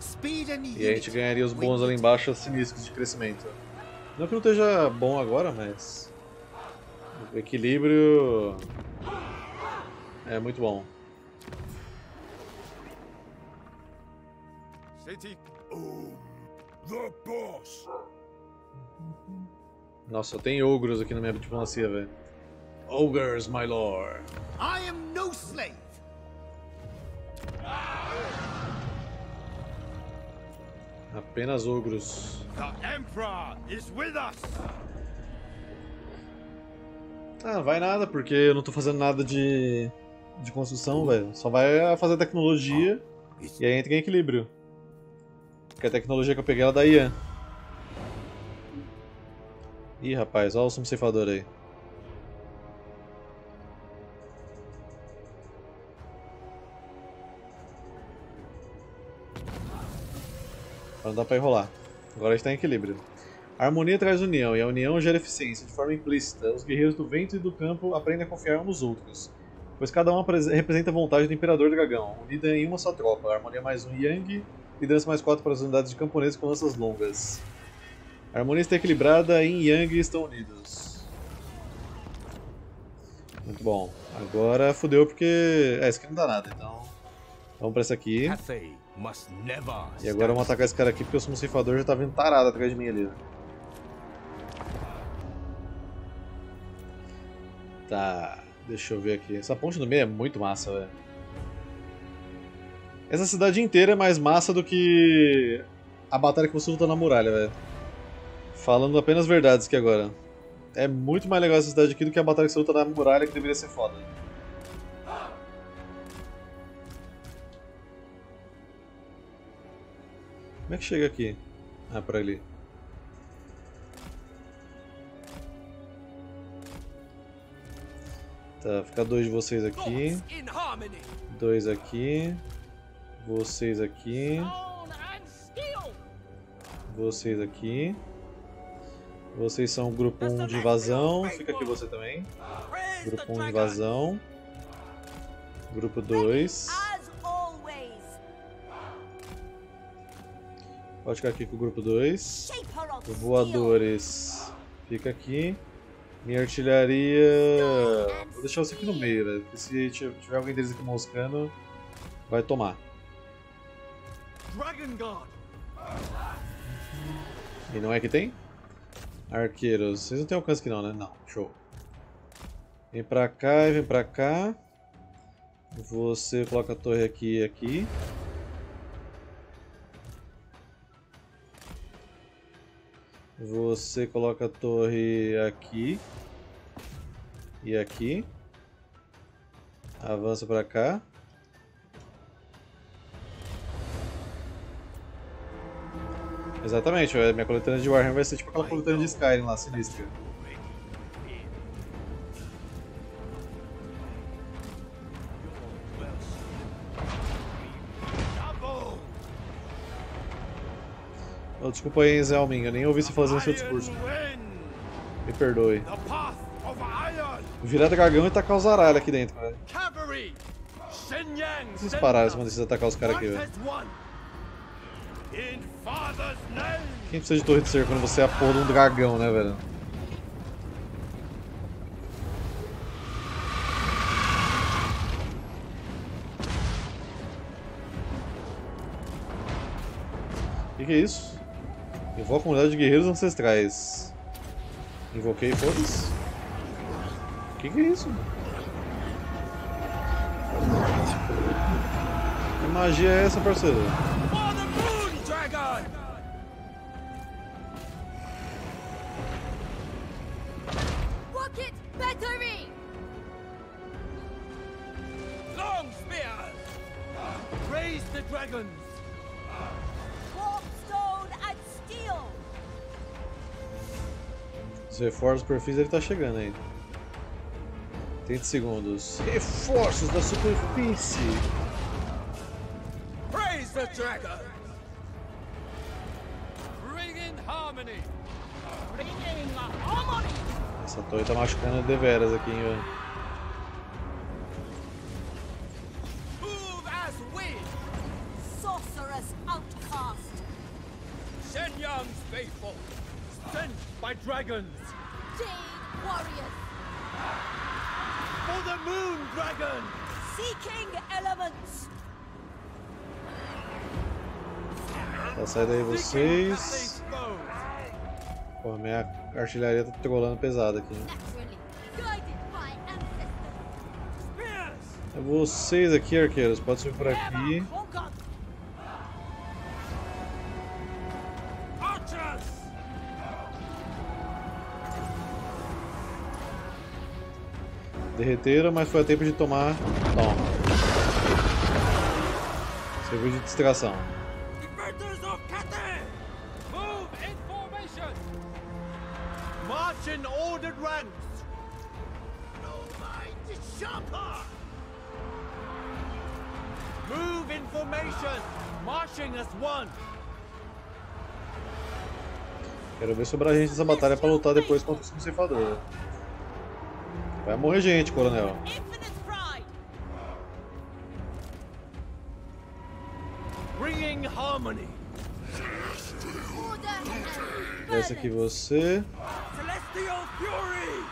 S9: Speed and
S1: E a gente ganharia os bônus ali embaixo sinistros de crescimento. Não que não esteja bom agora, mas. O equilíbrio. É muito bom. Nossa, tem ogros aqui na minha diplomacia, velho. Ogres, my lord.
S9: I am no slave.
S1: Apenas ogros. Ah, vai nada, porque eu não tô fazendo nada de, de construção, velho. Só vai fazer tecnologia e aí entra em equilíbrio. Porque a tecnologia que eu peguei é da Ian. Ih, rapaz, olha o sumo ceifador aí. Não dá pra enrolar. Agora a gente tá em equilíbrio. A harmonia traz união, e a união gera eficiência de forma implícita. Os guerreiros do vento e do campo aprendem a confiar uns nos outros, pois cada um representa a vontade do Imperador Dragão, unida em uma só tropa. A harmonia mais um Yang, liderança mais 4 para as unidades de camponeses com lanças longas. A harmonia está equilibrada, Yin e Yang estão unidos. Muito bom. Agora fudeu porque. É, isso aqui não dá nada, então. Vamos pra essa aqui.
S4: Never
S1: E agora vamos atacar esse cara aqui porque o sumo ceifador já tá vindo tarado atrás de mim ali. Tá, deixa eu ver aqui. Essa ponte do meio é muito massa, velho. Essa cidade inteira é mais massa do que a batalha que você luta na muralha, velho. Falando apenas verdades aqui agora. É muito mais legal essa cidade aqui do que a batalha que você luta na muralha, que deveria ser foda. Como é que chega aqui? Ah, por ali. Tá, fica dois de vocês aqui. Dois aqui. Vocês aqui. Vocês aqui. Vocês são o grupo 1 de invasão. Fica aqui você também. Grupo
S6: the
S1: 1 de
S6: dragon.
S1: invasão. Grupo 2. Pode ficar aqui com o grupo 2.
S5: Shaper of
S1: Os voadores. Fica aqui. Minha artilharia. Vou deixar você aqui no meio, velho. Porque se ti- tiver alguém deles aqui moscando, vai tomar. E não é que tem? Arqueiros. Vocês não têm alcance aqui não, né? Não. Show. Vem pra cá e vem pra cá. Você coloca a torre aqui e aqui. Você coloca a torre aqui. E aqui. Avança pra cá. Exatamente, minha coletânea de Warhammer vai ser tipo aquela coletânea de Skyrim lá, sinistra. Oh, desculpa aí, Zelmin, eu nem ouvi você fazer seu discurso. Me perdoe. Virar dragão e tacar os aralhos aqui dentro, velho. Vocês pararam quando vocês atacar os caras aqui, velho. Quem precisa de torre de cerco quando você é a porra de um dragão, né, velho? O que, que é isso? Invoca a comunidade de guerreiros ancestrais. Invoquei, foda-se. Que, que é isso? Que magia é essa, parceiro? Reforços do perfis ele tá chegando aí. 30 segundos. Reforços da superfície!
S6: Praise the dragon. Bring in harmony. Bring in harmony.
S1: Essa torre tá machucando deveras aqui, hein, velho.
S6: Dragons!
S5: Jade warriors!
S6: For the moon dragon!
S5: Seeking elements!
S1: Tá saindo aí vocês. Porra, minha artilharia tá trolando pesado aqui. né? É vocês aqui, arqueiros. Pode subir por aqui. Derreteram, mas foi a tempo de tomar. Toma. Serviu de distração.
S6: March in ordered ranks!
S9: No mind sharper!
S6: Move in formation! Marching as one!
S1: Quero ver sobre a gente nessa batalha pra lutar depois contra o ceifador. Vai morrer gente, coronel.
S6: Bringing harmony!
S1: Esse aqui você.
S6: Celestial fury!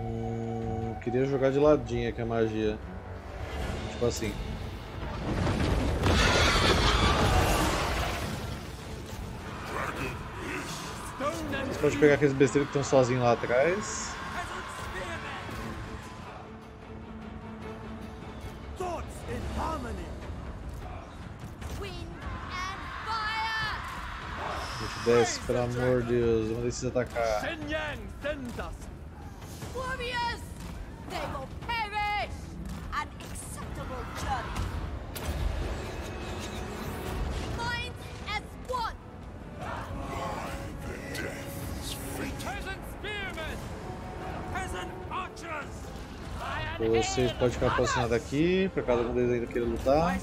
S1: Hum, queria jogar de ladinho aqui a magia. Tipo assim. Você pode pegar aqueles besteiros que estão sozinhos lá atrás. desce, pelo amor de Deus. Vamos desses atacar.
S5: Warriors!
S1: Vocês podem ficar posicionados aqui, pra cada um deles ainda queira lutar.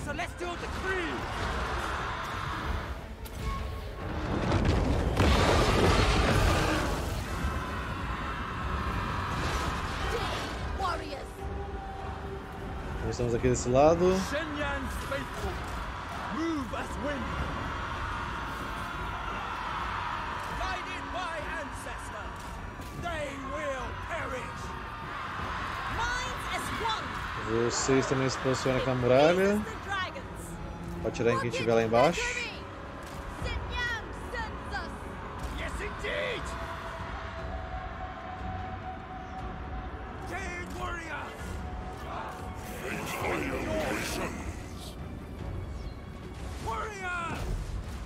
S1: Estamos aqui desse lado.
S6: Move as wind!
S1: Vocês também se posicionam aqui na muralha. Pra atirar em quem estiver lá embaixo.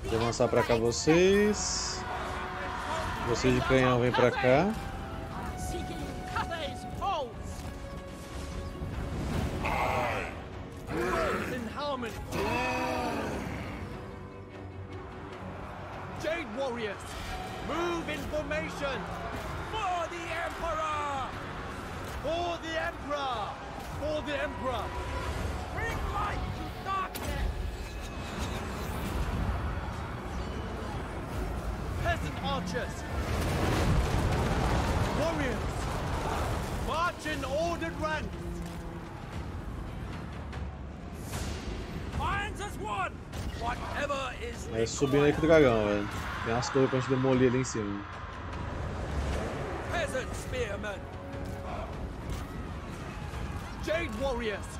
S1: Vou avançar pra cá vocês. Vocês de canhão vem pra cá.
S6: Warriors! Move in formation! For the Emperor! For the Emperor! For the Emperor! Bring light to darkness! Peasant archers! Warriors! March in ordered ranks! Minds as one! Whatever is
S1: aí com o dragão, velho. Tem umas torres pra gente demolir ali em cima.
S6: Peasant spearmen! Jade warriors!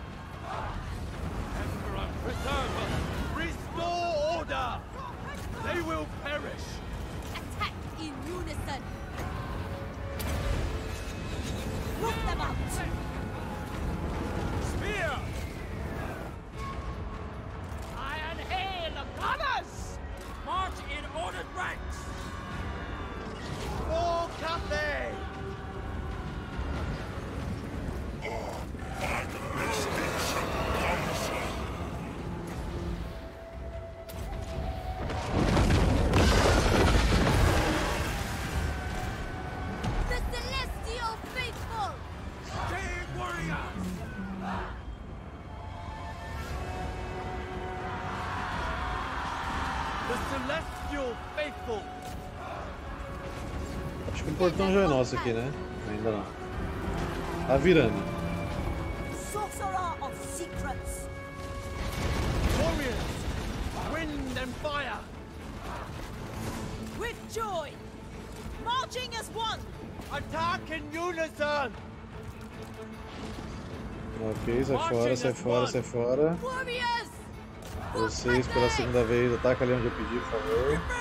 S1: Portão já é nosso aqui, né? Ainda não. Tá virando.
S5: Sorcerer of secrets.
S6: Warriors, wind and fire.
S5: With joy. Marching as one.
S6: Attack in unison.
S1: Ok, sai fora, sai fora, sai fora. Vocês pela segunda vez, ataca ali onde eu pedi, por favor.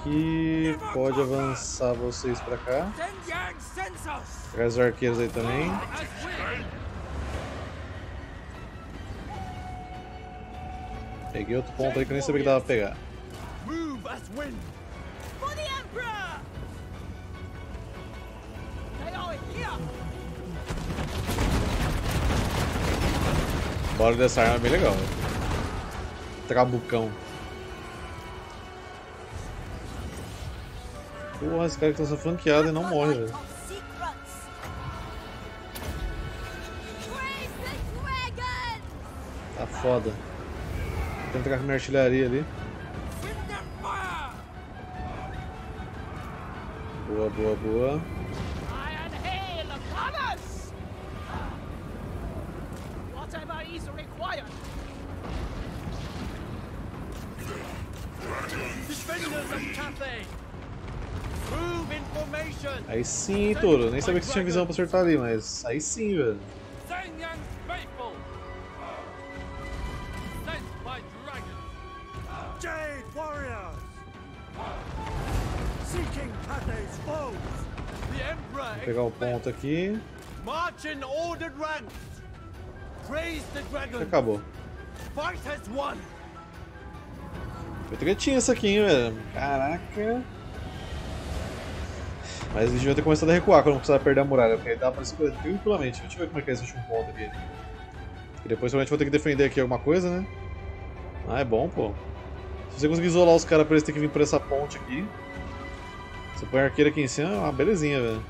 S1: Aqui pode avançar vocês pra cá. Pegar os arqueiros aí também. Peguei outro ponto aí que eu nem sabia que dava pra pegar.
S6: Move as wind.
S5: For the Emperor. They are here.
S1: Bora dessa arma é bem legal. Trabucão. Porra, esse cara que tá sendo flanqueado e não morre, velho. Tá foda. Vou tentar com minha artilharia ali. Boa, boa, boa.
S6: Defenders of Cathay.
S1: Aí sim, Toro. Nem sabia que você tinha visão pra acertar ali, mas aí sim, velho.
S6: Shenyang faithful. Sent by dragon. Jade warriors. Seeking Cathay's foes. The Emperor.
S1: Vou pegar o ponto aqui. Acabou. Foi tretinha isso aqui, hein, velho. Caraca. Mas eles deviam ter começado a recuar quando não precisava perder a muralha, porque aí dá pra se correr tranquilamente. Deixa eu ver como é que é esse último ponto aqui. E depois provavelmente vou ter que defender aqui alguma coisa, né? Ah, é bom, pô. Se você conseguir isolar os caras pra eles terem que vir por essa ponte aqui. Você põe a arqueira aqui em cima, é uma belezinha, velho.